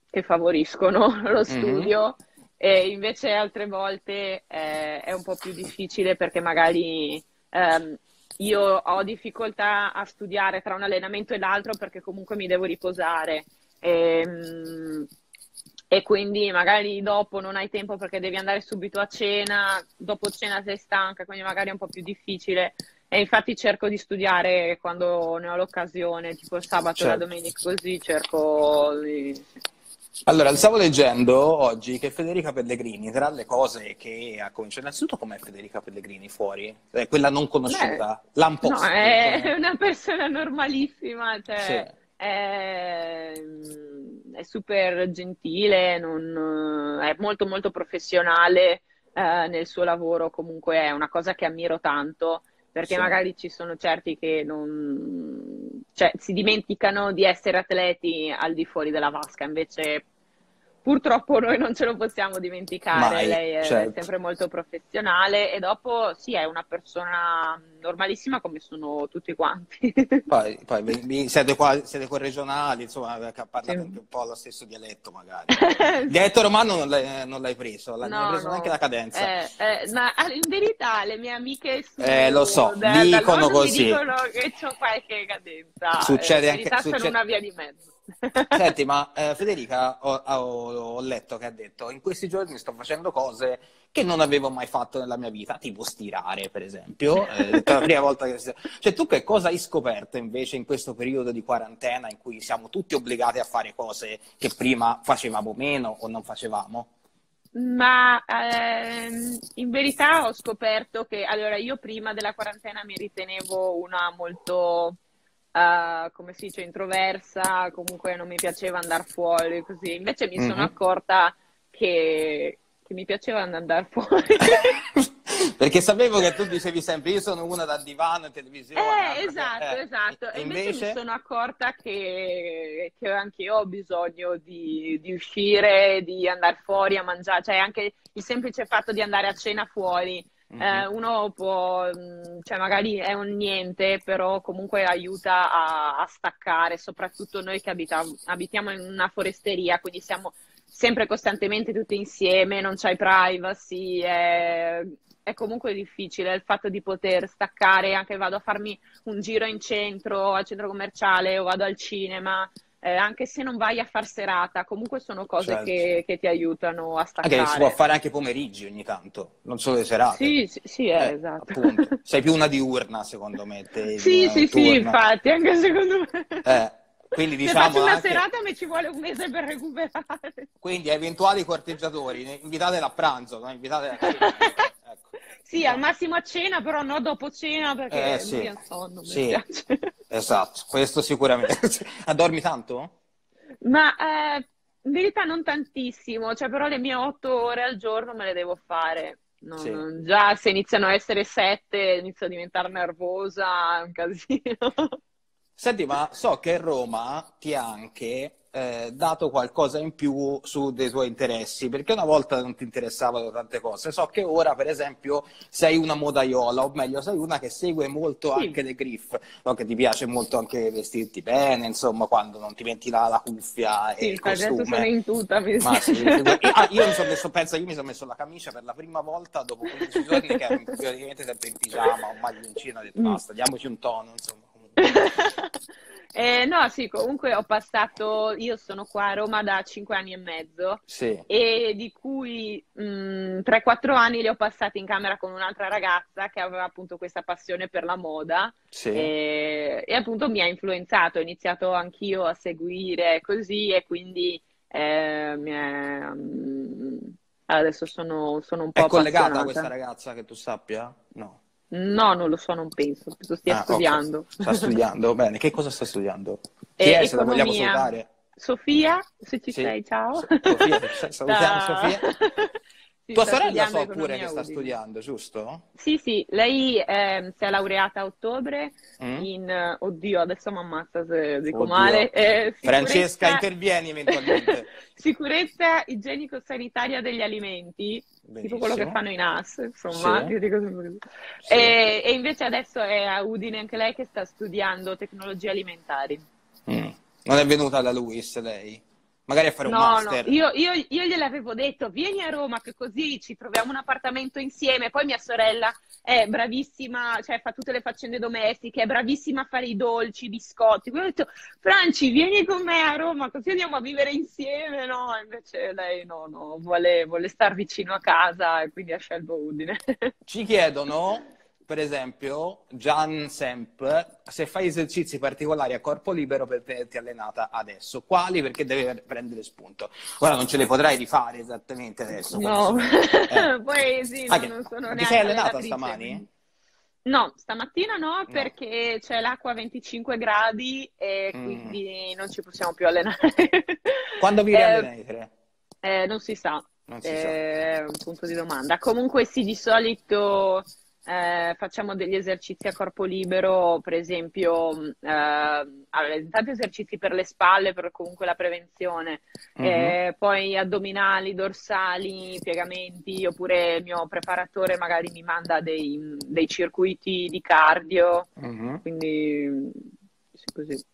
che favoriscono lo mm-hmm. studio. Mm-hmm. E invece altre volte eh, è un po' più difficile perché magari ehm, io ho difficoltà a studiare tra un allenamento e l'altro perché comunque mi devo riposare. E, ehm, e quindi magari dopo non hai tempo perché devi andare subito a cena, dopo cena sei stanca, quindi magari è un po' più difficile. E infatti cerco di studiare quando ne ho l'occasione, tipo il sabato certo. e la certo. domenica, così cerco di allora, stavo leggendo oggi che Federica Pellegrini, tra le cose che ha cominciato, innanzitutto com'è Federica Pellegrini fuori? Eh, quella non conosciuta, Beh, l'amposta. No, è una persona normalissima, cioè sì. è, è, super gentile, non, è molto molto professionale eh, nel suo lavoro, comunque è una cosa che ammiro tanto perché sì. magari ci sono certi che non, cioè, si dimenticano di essere atleti al di fuori della vasca, invece purtroppo noi non ce lo possiamo dimenticare, Mai, lei è certo. sempre molto professionale e dopo sì è una persona normalissima come sono tutti quanti. Poi, poi siete, qua, siete corregionali, insomma parlate sì. anche un po' lo stesso dialetto magari. Il dialetto romano non l'hai, non l'hai preso, non no, hai preso no. neanche la cadenza. Eh, eh, ma in verità le mie amiche su, eh, lo so, da, dicono così. dicono che ho qualche cadenza. Succede eh, anche... Succede... una via di mezzo. Senti, ma eh, Federica, ho, ho, ho, letto che ha detto, in questi giorni sto facendo cose che non avevo mai fatto nella mia vita, tipo stirare, per esempio. Eh, la prima volta che... Cioè, tu che cosa hai scoperto invece in questo periodo di quarantena in cui siamo tutti obbligati a fare cose che prima facevamo meno o non facevamo? Ma ehm, in verità ho scoperto che, allora, io prima della quarantena mi ritenevo una molto uh, come si dice, introversa, comunque non mi piaceva andare fuori, così. Invece mi mm-hmm. sono accorta che, che mi piaceva andare fuori. Perché sapevo che tu dicevi sempre io sono una da divano e televisione. Eh, esatto, eh. esatto. E invece... invece... mi sono accorta che, che anche io ho bisogno di, di, uscire, di andare fuori a mangiare, cioè anche il semplice fatto di andare a cena fuori Mm-hmm. Eh, uno può, mm, cioè magari è un niente, però comunque aiuta a, a staccare, soprattutto noi che abitiamo, abitiamo in una foresteria, quindi siamo sempre costantemente tutti insieme, non c'hai privacy, è, è, comunque difficile il fatto di poter staccare, anche vado a farmi un giro in centro, al centro commerciale o vado al cinema, eh, anche se non vai a far serata, comunque sono cose certo. che, che, ti aiutano a staccare. Anche si può fare anche pomeriggi ogni tanto, non solo le serate. Sì, sì, sì eh, eh, esatto. Appunto. Sei più una diurna, secondo me. Te, sì, sì, sì, infatti, anche secondo me. Eh, quindi diciamo Se faccio una anche... serata mi ci vuole un mese per recuperare. Quindi eventuali corteggiatori, invitatela a pranzo, no? invitatela a. Sì, al massimo a cena, però no dopo cena perché eh, sì. sonno, sì. Esatto, questo sicuramente. Dormi tanto? Ma eh, in verità non tantissimo, cioè però le mie otto ore al giorno me le devo fare. Non, sì. già se iniziano a essere sette inizio a diventare nervosa, è un casino. Senti, ma so che Roma ti ha anche eh, dato qualcosa in più su dei tuoi interessi, perché una volta non ti interessavano tante cose. So che ora, per esempio, sei una modaiola, o meglio, sei una che segue molto sì. anche le griff, so che ti piace molto anche vestirti bene, insomma, quando non ti metti la, la cuffia sì, e il costume. sono in tuta, mi Ma sì, ah, io mi sono messo, pensa, io mi sono messo la camicia per la prima volta dopo 15 giorni che ero praticamente sempre in pigiama o maglioncino, ho detto mm. basta, diamoci un tono, insomma. Eh, no, sì, comunque ho passato, io sono qua a Roma da 5 anni e mezzo sì. e di cui mh, mm, 3-4 anni li ho passati in camera con un'altra ragazza che aveva appunto questa passione per la moda sì. e, e, appunto mi ha influenzato, ho iniziato anch'io a seguire così e quindi eh, è, mm, adesso sono, sono un po' È collegata a questa ragazza che tu sappia? No. No, non lo so, non penso. Stia ah, studiando. Okay. Sta studiando, bene. Che cosa sta studiando? Chi eh, è, se la vogliamo salutare? Sofia, se ci sì. sei, ciao. Sofia, salutiamo da... Sofia. Sì, Tua sorella so pure che sta studiando, giusto? Sì, sì, lei eh, si è laureata a ottobre Mm? in, eh, oddio, adesso mi ammazza se dico Oddio. male, eh, Francesca, sicurezza, intervieni eventualmente. sicurezza igienico-sanitaria degli alimenti, tipo quello che Benissimo. fanno i NAS, insomma, Sì. Sì. E, e invece adesso è a Udine anche lei che sta studiando tecnologie alimentari. Mm. Non è venuta da Luis lei? Magari a fare un No, no, master. io, io, io gliel'avevo detto, vieni a Roma che così ci troviamo un appartamento insieme. Poi mia sorella è bravissima, cioè fa tutte le faccende domestiche, è bravissima a fare i dolci, i biscotti. Quindi ho detto, Franci, vieni con me a Roma così andiamo a vivere insieme. No, invece lei no, no, vuole, vuole star vicino a casa e quindi ha scelto Udine. Ci chiedono, per esempio, Gian Semp, se fai esercizi particolari a corpo libero per tenerti allenata adesso. Quali? Perché deve prendere spunto. Ora non ce le potrai rifare esattamente adesso. No, Eh. poi sì, Ah, no, che- non sono ti sei allenata stamani? No, stamattina no, perché c'è l'acqua a 25 gradi e Mm. quindi non ci possiamo più allenare. Quando vi Eh, riallenerete? eh, non si sa, Non si sa. è un punto di domanda. Comunque sì, di solito eh, facciamo degli esercizi a corpo libero, per esempio, mh, eh, allora, intanto esercizi per le spalle, per comunque la prevenzione, Mhm. eh, poi addominali, dorsali, piegamenti, oppure il mio preparatore magari mi manda dei, dei circuiti di cardio, Mhm. quindi sì, così.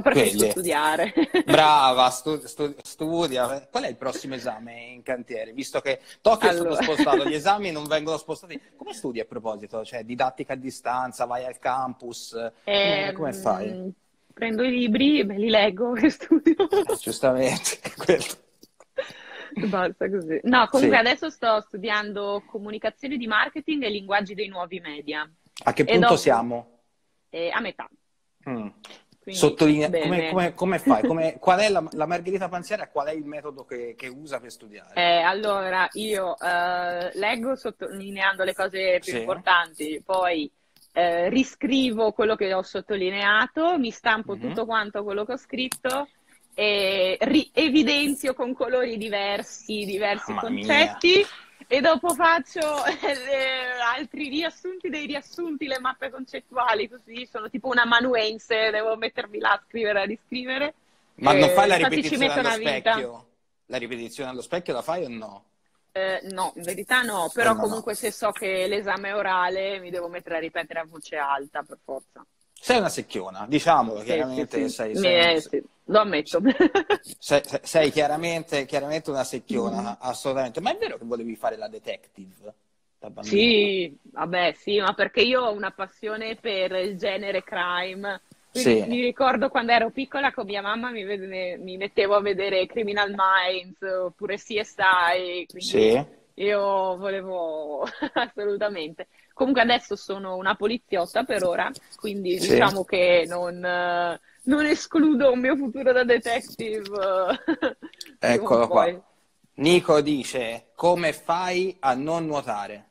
Preferisco Quelli. studiare. Brava, stu- stu- studia. Qual è il prossimo esame in cantiere? Visto che Tokyo è Allora. stato spostato, gli esami non vengono spostati. Come studi a proposito? Cioè, didattica a distanza, vai al campus? Come, Ehm, come fai? Prendo i libri, me li leggo e studio. Eh, giustamente, quello. Basta così. No, comunque Sì. adesso sto studiando comunicazione di marketing e linguaggi dei nuovi media. A che punto dopo- siamo? E a metà. Mm. Quindi, Sottolinea- come, come- come fai? Come- qual è la, la Margherita Panziera? Qual è il metodo che, che usa per studiare? Eh, allora, io eh, leggo sottolineando le cose più Sì. importanti, poi eh, riscrivo quello che ho sottolineato, mi stampo Mhm. tutto quanto quello che ho scritto e evidenzio con colori diversi diversi Mamma concetti e dopo faccio eh, altri riassunti dei riassunti, le mappe concettuali, così sono tipo una manuense, devo mettermi là a scrivere a riscrivere. Ma non Eh, fai la ripetizione allo specchio? La ripetizione allo specchio la fai o no? Eh, no, in verità no, però Eh, no, no. comunque se so che l'esame è orale mi devo mettere a ripetere a voce alta per forza. Sei una secchiona, diciamolo Sì, chiaramente. sì, sì. Sei, sei- eh, sì, lo ammetto. sei- sei- sei chiaramente, chiaramente una Mm. secchiona, assolutamente. Ma è vero che volevi fare la detective da? Sì, vabbè, sì, ma perché io ho una passione per il genere crime. Sì. mi ricordo quando ero piccola con mia mamma mi, vede- mi mettevo a vedere Criminal Minds oppure CSI, quindi Sì. Io volevo assolutamente. Comunque adesso sono una poliziotta per ora, quindi Sì. diciamo che non, eh, non escludo un mio futuro da detective. eh, Eccolo qua. Nico dice, come fai a non nuotare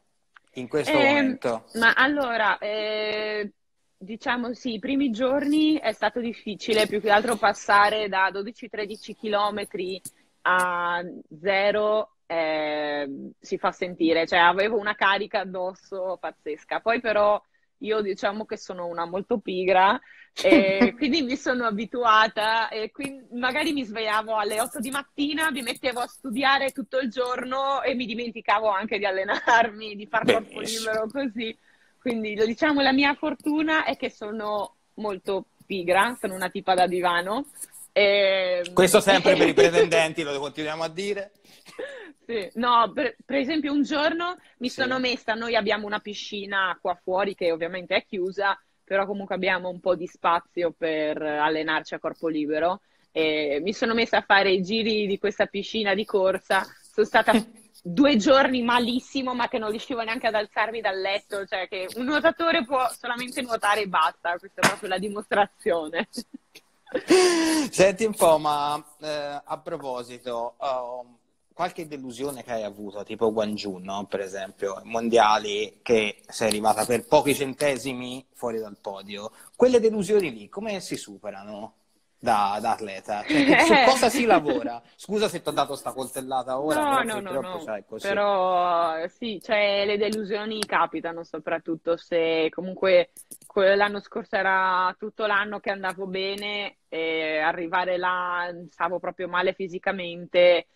in questo Ehm, momento? Ma allora, eh, diciamo sì, i primi giorni è stato difficile, più che altro passare da 12-13 chilometri a zero eh, si fa sentire, cioè avevo una carica addosso pazzesca. Poi però io diciamo che sono una molto pigra e quindi mi sono abituata e quindi magari mi svegliavo alle 8 di mattina, mi mettevo a studiare tutto il giorno e mi dimenticavo anche di allenarmi, di far corpo libero così. Quindi diciamo la mia fortuna è che sono molto pigra, sono una tipa da divano. E... Questo sempre per i pretendenti, lo continuiamo a dire. Sì. No, per, per esempio un giorno mi Sì. sono messa, noi abbiamo una piscina qua fuori che ovviamente è chiusa, però comunque abbiamo un po' di spazio per allenarci a corpo libero e mi sono messa a fare i giri di questa piscina di corsa, sono stata due giorni malissimo ma che non riuscivo neanche ad alzarmi dal letto, cioè che un nuotatore può solamente nuotare e basta, questa è proprio la dimostrazione. Senti un po', ma eh, a proposito, oh, qualche delusione che hai avuto, tipo Guangzhou, no? Per esempio, mondiali che sei arrivata per pochi centesimi fuori dal podio, quelle delusioni lì come si superano? da, da atleta? Cioè, su cosa si lavora? Scusa se ti ho dato sta coltellata ora, no, però no, no, no. Cioè. Però sì, cioè, le delusioni capitano soprattutto se comunque l'anno scorso era tutto l'anno che andavo bene e arrivare là stavo proprio male fisicamente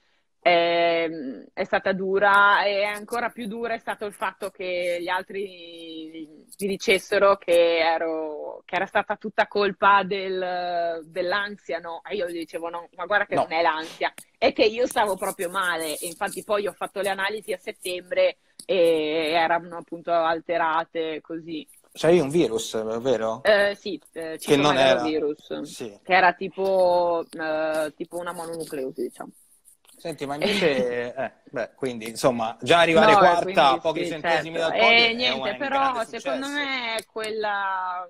è, ehm, è, stata dura e ancora più dura è stato il fatto che gli altri mi dicessero che, ero, che era stata tutta colpa del, dell'ansia, no? E io gli dicevo no, ma guarda che no. non è l'ansia, è che io stavo proprio male e infatti poi ho fatto le analisi a settembre e erano appunto alterate così. C'hai un virus, vero? Eh, sì, eh, che non era virus, sì. che era tipo, eh, tipo una mononucleosi, diciamo. Senti, ma invece, eh, beh, quindi insomma, già arrivare no, quarta, a pochi sì, centesimi certo. dal podio. Eh, niente, però secondo me quella,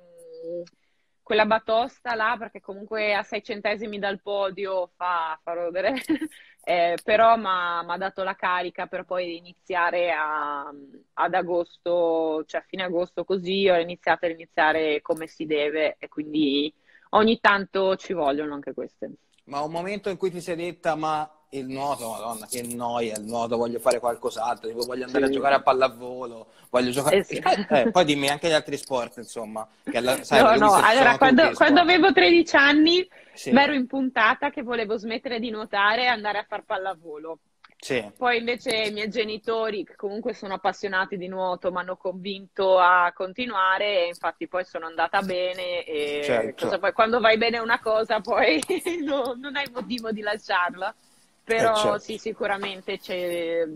quella batosta là, perché comunque a sei centesimi dal podio fa, fa rodere, eh, però mi ha dato la carica per poi iniziare a, ad agosto, cioè a fine agosto così, ho iniziato a iniziare come si deve e quindi ogni tanto ci vogliono anche queste. Ma un momento in cui ti sei detta, ma il nuoto, madonna, che noia il nuoto, voglio fare qualcos'altro, tipo, voglio andare sì. a giocare a pallavolo, voglio giocare... Eh sì. eh, poi dimmi anche gli altri sport, insomma. Alla... sai, no, no, allora quando, quando, avevo 13 anni sì. ero impuntata che volevo smettere di nuotare e andare a fare pallavolo. Sì. Poi invece i miei genitori, che comunque sono appassionati di nuoto, mi hanno convinto a continuare e infatti poi sono andata bene e certo. poi, quando vai bene una cosa poi no, non hai motivo di lasciarla. Però eh, certo. sì, sicuramente c'è,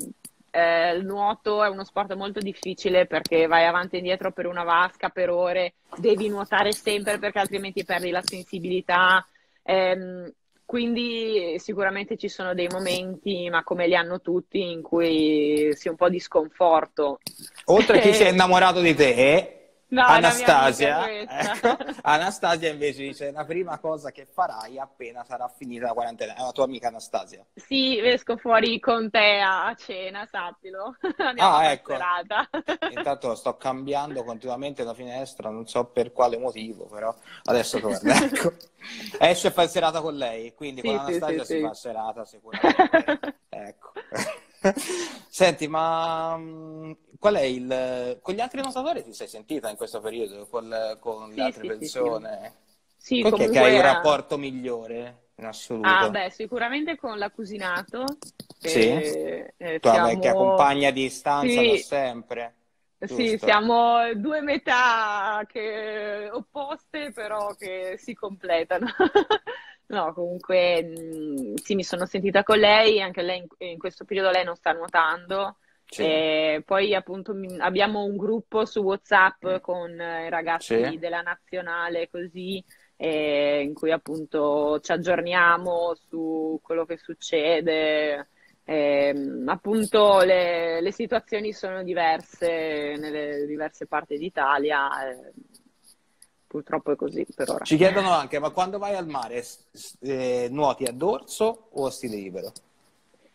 eh, il nuoto è uno sport molto difficile perché vai avanti e indietro per una vasca per ore, devi nuotare sempre perché altrimenti perdi la sensibilità. Eh, quindi sicuramente ci sono dei momenti, ma come li hanno tutti, in cui si è un po' di sconforto. Oltre a chi si è innamorato di te, No, Anastasia, ecco, Anastasia invece dice la prima cosa che farai appena sarà finita la quarantena è la tua amica Anastasia. Sì, esco fuori con te a cena, sappilo. Andiamo ah, ecco. Intanto sto cambiando continuamente la finestra, non so per quale motivo, però adesso torna. Ecco. Esce e fa serata con lei, quindi sì, con Anastasia sì, si sì. fa serata sicuramente. ecco. Senti, ma mm, qual è il... Con gli altri nuotatori ti sei sentita in questo periodo? Con, con le altre persone? Sì, Perché comunque... che hai un rapporto migliore? In assoluto. Ah, beh, sicuramente con la cuginato. Sì. Eh, Tua siamo... vecchia compagna di stanza sì. da sempre. Giusto. Sì, siamo due metà che... opposte, però che si completano. No, comunque mh, sì, mi sono sentita con lei, anche lei in, in questo periodo lei non sta nuotando. Sì. E poi appunto abbiamo un gruppo su WhatsApp mm. con i ragazzi sì. della nazionale così in cui appunto ci aggiorniamo su quello che succede. E, appunto le, le, situazioni sono diverse nelle diverse parti d'Italia. E, purtroppo è così per ora. Ci chiedono anche, ma quando vai al mare eh, nuoti a dorso o a stile libero?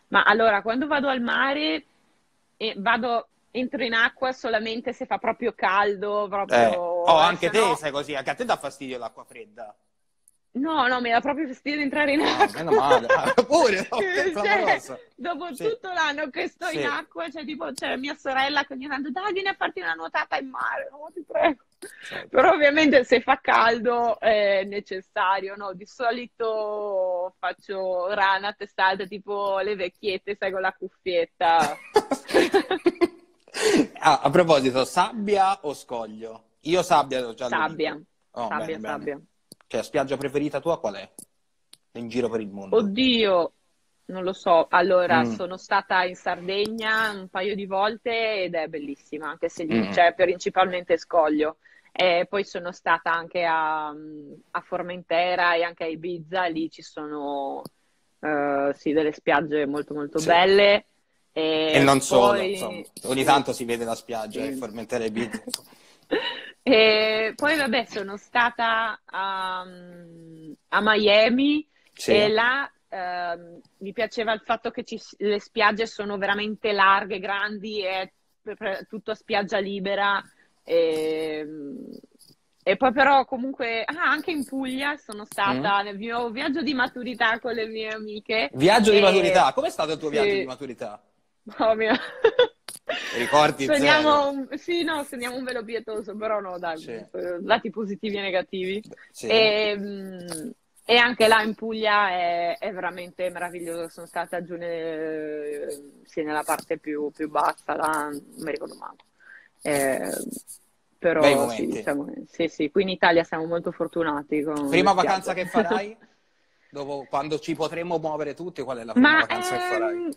Ma allora, quando vado al mare eh, vado, entro in acqua solamente se fa proprio caldo, proprio... Eh. Oh, anche te no... sei così, anche a te dà fastidio l'acqua fredda. No, no, mi dà proprio fastidio entrare in acqua. Meno male, ah, pure, no, cioè, dopo sì. tutto l'anno che sto sì. in acqua, cioè tipo, c'è mia sorella che ogni tanto, dai, vieni a farti una nuotata in mare, no, ti prego. Certo. Però ovviamente se fa caldo è necessario, no? Di solito faccio rana testate tipo le vecchiette, sai, con la cuffietta. ah, a proposito, sabbia o scoglio? Io sabbia l'ho già Sabbia, oh, sabbia, bene, sabbia. Bene. Cioè, spiaggia preferita tua qual è? In giro per il mondo. Oddio, non lo so. Allora, mm. sono stata in Sardegna un paio di volte ed è bellissima, anche se lì mm. c'è principalmente scoglio. E poi sono stata anche a, a Formentera e anche a Ibiza, lì ci sono uh, sì, delle spiagge molto molto sì. belle. E, e non poi... solo, insomma. ogni tanto si vede la spiaggia sì. in Formentera e Ibiza. e poi vabbè, sono stata a, a Miami sì. e là Uh, mi piaceva il fatto che ci, le spiagge sono veramente larghe, grandi, è tutto a spiaggia libera e, E poi però comunque, ah, anche in Puglia sono stata mm. nel mio viaggio di maturità con le mie amiche. Viaggio e... di maturità? Com'è stato il tuo sì. viaggio di maturità? Oh mio... Ricordi Suoniamo, sì, no, suoniamo un velo pietoso, però no, dai, sì. lati positivi e negativi. Sì. E, mm, e, anche là in Puglia è, è veramente meraviglioso. Sono stata giù nel, sì, nella parte più, più bassa, là, non mi ricordo mai. Eh, però sì, diciamo, sì, sì, qui in Italia siamo molto fortunati. prima vacanza che farai? Dopo, quando ci potremo muovere tutti, qual è la prima Ma, vacanza ehm, che farai?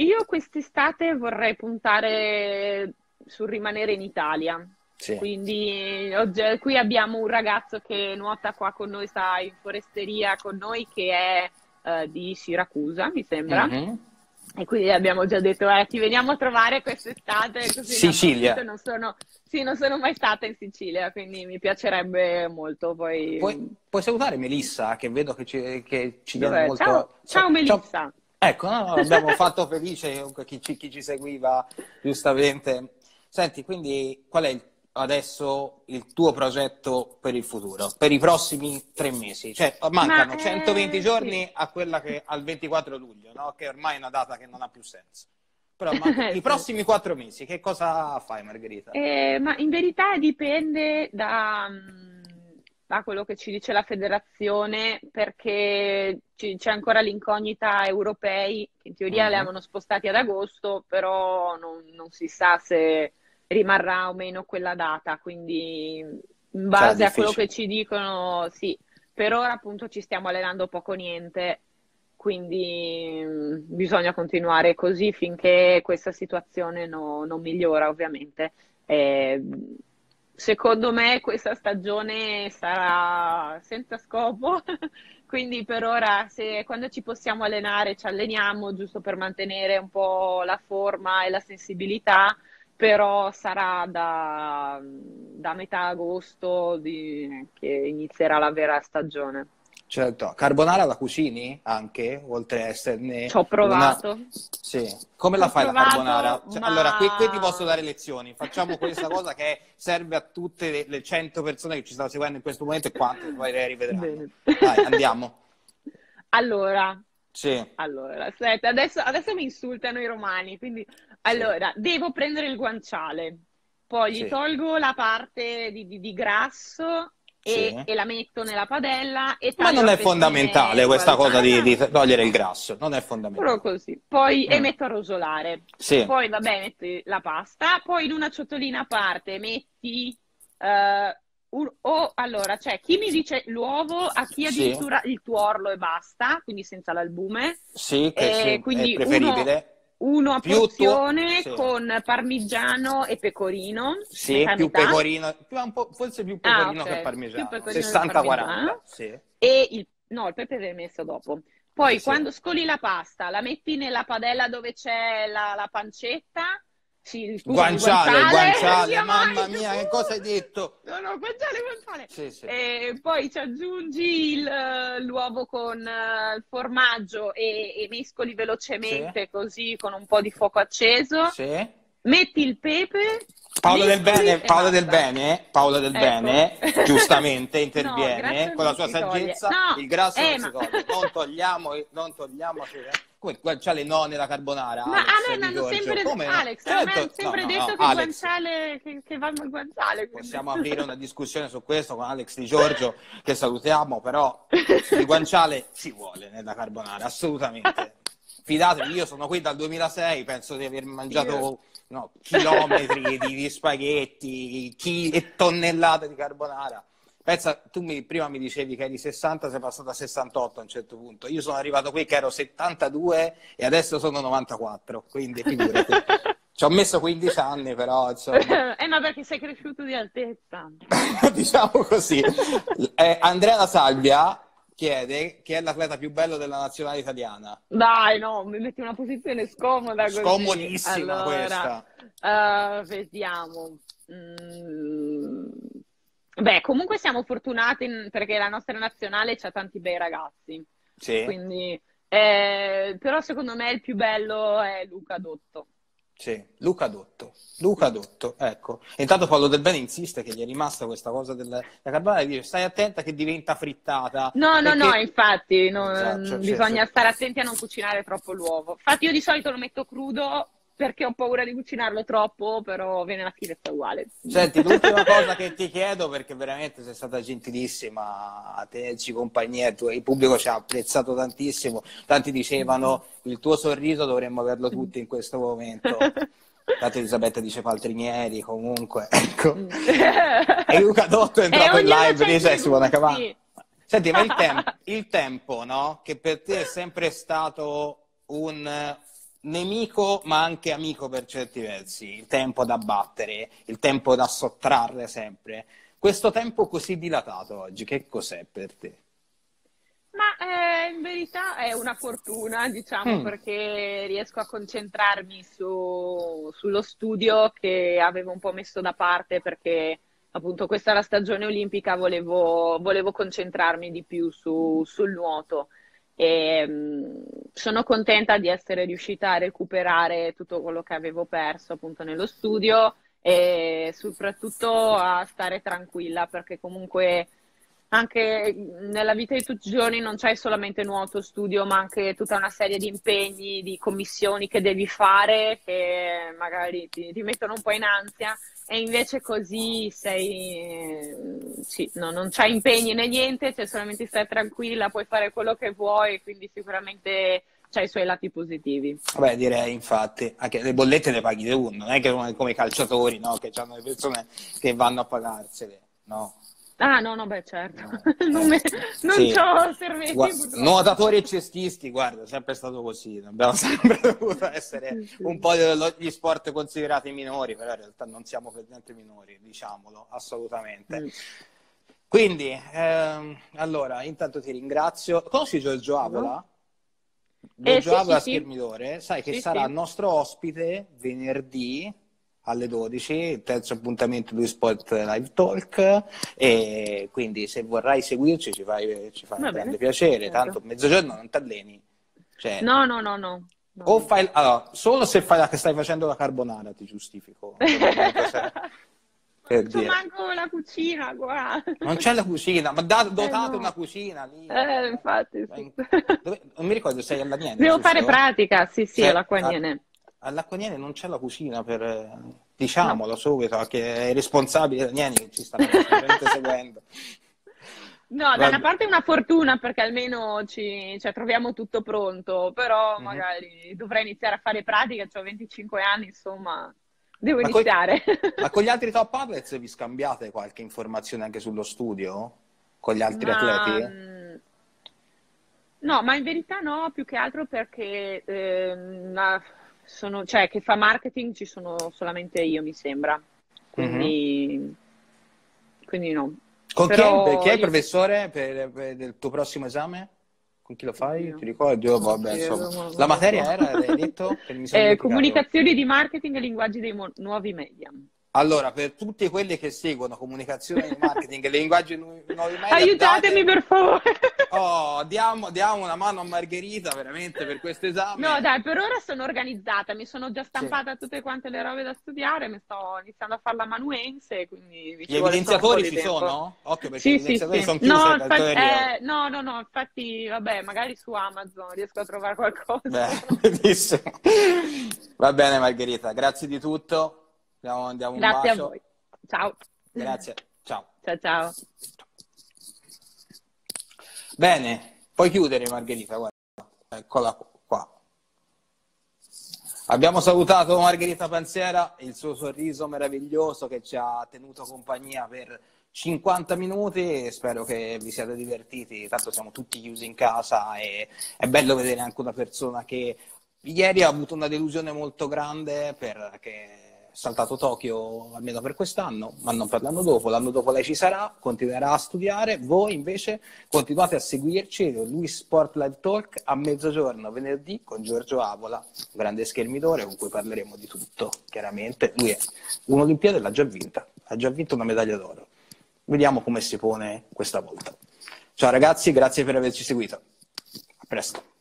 Io quest'estate vorrei puntare sul rimanere in Italia. Sì. Quindi oggi, qui abbiamo un ragazzo che nuota qua con noi, sta in foresteria con noi, che è uh, di Siracusa, mi sembra. Mm-hmm. E quindi abbiamo già detto, eh, ti veniamo a trovare quest'estate. Così Sicilia. Non sono, sì, non sono mai stata in Sicilia, quindi mi piacerebbe molto. Poi... Puoi, puoi salutare Melissa, che vedo che ci, che ci viene molto... Ciao, ciao Melissa. Ciao. Ecco, no, no, abbiamo fatto felice chi, chi, chi, ci seguiva giustamente. Senti, quindi qual è il, adesso il tuo progetto per il futuro, per i prossimi tre mesi? Cioè, mancano Ma, 120 eh, giorni sì. a quella che al 24 luglio, no? che ormai è una data che non ha più senso. Però ma, i prossimi quattro mesi, che cosa fai Margherita? Eh, ma in verità dipende da da quello che ci dice la federazione perché c'è ancora l'incognita europei che in teoria uh-huh. li avevano spostati ad agosto però non, non, si sa se rimarrà o meno quella data quindi in base a quello che ci dicono sì. Per ora appunto ci stiamo allenando poco niente quindi mh, bisogna continuare così finché questa situazione no, non migliora ovviamente. Eh, secondo me questa stagione sarà senza scopo, quindi per ora se, quando ci possiamo allenare ci alleniamo giusto per mantenere un po' la forma e la sensibilità, però sarà da, da metà agosto di, che inizierà la vera stagione. Certo, carbonara la cucini anche, oltre a esserne... Ci ho provato. Una... Sì, come la fai provato, la carbonara? Cioè, ma... Allora, qui, qui, ti posso dare lezioni, facciamo questa cosa che serve a tutte le, le 100 persone che ci stanno seguendo in questo momento e quante poi le rivedranno. Dai, andiamo. Allora, sì. allora aspetta, adesso, adesso, mi insultano i romani, quindi... Allora, sì. devo prendere il guanciale, poi gli sì. tolgo la parte di, di, di grasso e, sì. e, la metto nella padella. Ma non è fondamentale questa cosa di, di, togliere il grasso, non è fondamentale. Però così. Poi mm. e metto a rosolare. Sì. Poi vabbè, metti la pasta, poi in una ciotolina a parte metti... Uh, un, o allora, cioè, chi mi dice l'uovo, a chi addirittura sì. il tuorlo e basta, quindi senza l'albume. Sì, che eh, sì, quindi è preferibile. Uno, uno a più porzione tu... sì. con parmigiano e pecorino. Sì, più metà. pecorino, forse più ah, pecorino ah, okay. che parmigiano. 60-40. Sì. E il, no, il pepe viene messo dopo. Poi sì. quando scoli la pasta, la metti nella padella dove c'è la, la pancetta sì, scusa, guanciale, guanciale, guanciale mamma mia, che cosa hai detto? No, no, guanciale, guanciale. Sì, sì. E poi ci aggiungi il, l'uovo con uh, il formaggio e, e mescoli velocemente sì. così con un po' di fuoco acceso. Sì. Metti il pepe. Paolo del Bene, Paolo del Bene, Paolo del ecco. Bene, giustamente interviene no, con la sua saggezza. No, il grasso eh, non ma... si toglie. Non togliamo, non togliamo. Come il guanciale no nella carbonara? Ma Alex, a me hanno sempre, Come Alex, certo. a me hanno sempre no, detto no, che, Alex, guanciale, che, che vanno il guanciale. Quindi. Possiamo aprire una discussione su questo con Alex Di Giorgio, che salutiamo, però il guanciale ci vuole nella carbonara, assolutamente. Fidatevi, io sono qui dal 2006, penso di aver mangiato no, chilometri di, di spaghetti, chi, e tonnellate di carbonara. Pensa, tu mi, prima mi dicevi che eri 60, sei passato a 68 a un certo punto. Io sono arrivato qui che ero 72 e adesso sono 94, quindi figurati. Ci ho messo 15 anni, però insomma. Eh, ma perché sei cresciuto di altezza. diciamo così. Eh, Andrea La Salvia chiede chi è l'atleta più bello della nazionale italiana. Dai, no, mi metti in una posizione scomoda così. Scomodissima allora, questa. Uh, vediamo. Mm Beh, comunque siamo fortunati perché la nostra nazionale ha tanti bei ragazzi. Sì. Quindi, eh, però secondo me il più bello è Luca Dotto. Sì, Luca Dotto. Luca Dotto, ecco. Intanto Paolo Del Bene insiste che gli è rimasta questa cosa della carbonara e dice stai attenta che diventa frittata. No, no, perché... no, infatti non, esatto, cioè, bisogna cioè, stare attenti a non cucinare troppo l'uovo. Infatti io di solito lo metto crudo perché ho paura di cucinarlo troppo, però viene la filetta uguale. Senti, l'ultima cosa che ti chiedo, perché veramente sei stata gentilissima a tenerci compagnia, il pubblico ci ha apprezzato tantissimo, tanti dicevano il tuo sorriso dovremmo averlo tutti in questo momento. Tanto Elisabetta dice Paltrinieri, comunque, ecco. e Luca Dotto è entrato in live, dice si vuole cavare. Senti, ma il, tem- il tempo, no? Che per te è sempre stato un nemico ma anche amico per certi versi, il tempo da battere, il tempo da sottrarre sempre. Questo tempo così dilatato oggi, che cos'è per te? Ma eh, in verità è una fortuna, diciamo, mm. perché riesco a concentrarmi su, sullo studio che avevo un po' messo da parte perché appunto questa è la stagione olimpica, volevo, volevo concentrarmi di più su, sul nuoto. E, mh, mm, sono contenta di essere riuscita a recuperare tutto quello che avevo perso appunto nello studio e soprattutto a stare tranquilla perché comunque anche nella vita di tutti i giorni non c'è solamente nuoto, studio, ma anche tutta una serie di impegni, di commissioni che devi fare che magari ti, ti mettono un po' in ansia e invece così sei, sì, no, non c'hai impegni né niente, cioè solamente stai tranquilla, puoi fare quello che vuoi, quindi sicuramente c'ha i suoi lati positivi. Beh, direi infatti, anche le bollette le paghi uno, non è che come i calciatori, no? che hanno le persone che vanno a pagarsele, no? Ah, no, no, beh, certo. No. non, me, non sì. ho serventi. Guarda, nuotatori e cestisti, guarda, è sempre stato così. Abbiamo sempre dovuto essere sì, sì. un po' degli sport considerati minori, però in realtà non siamo per niente minori, diciamolo, assolutamente. Mm. Quindi, ehm, allora, intanto ti ringrazio. Conosci Giorgio Avola? No. Giorgio eh, Avola, Schirmidore, sai che sarà nostro ospite venerdì alle 12, terzo appuntamento di Sport Live Talk e quindi se vorrai seguirci ci fai, ci fai un grande piacere, certo. tanto mezzogiorno non ti alleni. Cioè, no, no, no, no. no. O fai, allora, solo se fai la, stai facendo la carbonara ti giustifico. per non manco la cucina qua. Non c'è la cucina, ma da, dotate eh no. una cucina lì. Eh, infatti. Sì. Dove, non mi ricordo, sei alla Niene. Devo fare pratica, sì, sì, cioè, all'acqua Niene all'Acquaniene non c'è la cucina per diciamolo no. subito che è responsabile Nieni che ci sta seguendo No, da una parte è una fortuna perché almeno ci cioè, troviamo tutto pronto, però mm-hmm. magari dovrei iniziare a fare pratica, ho 25 anni, insomma, devo ma iniziare. Con, ma con gli altri top athletes vi scambiate qualche informazione anche sullo studio? Con gli altri ma, atleti? Mm, no, ma in verità no, più che altro perché eh, sono, cioè, che fa marketing ci sono solamente io, mi sembra. Quindi, mm-hmm. quindi no. Con Però chi, è, chi è il professore per, per, del tuo prossimo esame? Con chi lo fai? Ti ricordi? Oh, vabbè, insomma. La materia era, hai detto? Eh, comunicazioni di marketing e linguaggi dei mo- nuovi media. Allora, per tutti quelli che seguono comunicazione marketing e linguaggi nuovi media, aiutatemi date... per favore. Oh, diamo, diamo, una mano a Margherita veramente per questo esame. No, dai, per ora sono organizzata, mi sono già stampata sì. tutte quante le robe da studiare, mi sto iniziando a fare l'amanuense, quindi Gli evidenziatori ci sono? Occhio, perché sì, gli evidenziatori sì, sono chiusi no, infatti, eh, no, no, no, infatti, vabbè, magari su Amazon riesco a trovare qualcosa. Beh, benissimo. Va bene Margherita, grazie di tutto. Andiamo, andiamo Grazie a voi. Ciao. Grazie. Ciao. Ciao ciao. Bene, puoi chiudere Margherita, guarda. Eccola qua. Abbiamo salutato Margherita Panziera, il suo sorriso meraviglioso che ci ha tenuto compagnia per 50 minuti e spero che vi siate divertiti, tanto siamo tutti chiusi in casa e è bello vedere anche una persona che ieri ha avuto una delusione molto grande perché saltato Tokyo almeno per quest'anno, ma non per l'anno dopo. L'anno dopo lei ci sarà, continuerà a studiare. Voi invece continuate a seguirci, lui Sport Live Talk a mezzogiorno venerdì con Giorgio Avola, grande schermidore con cui parleremo di tutto, chiaramente. Lui è un'Olimpiade l'ha già vinta, ha già vinto una medaglia d'oro. Vediamo come si pone questa volta. Ciao ragazzi, grazie per averci seguito. A presto.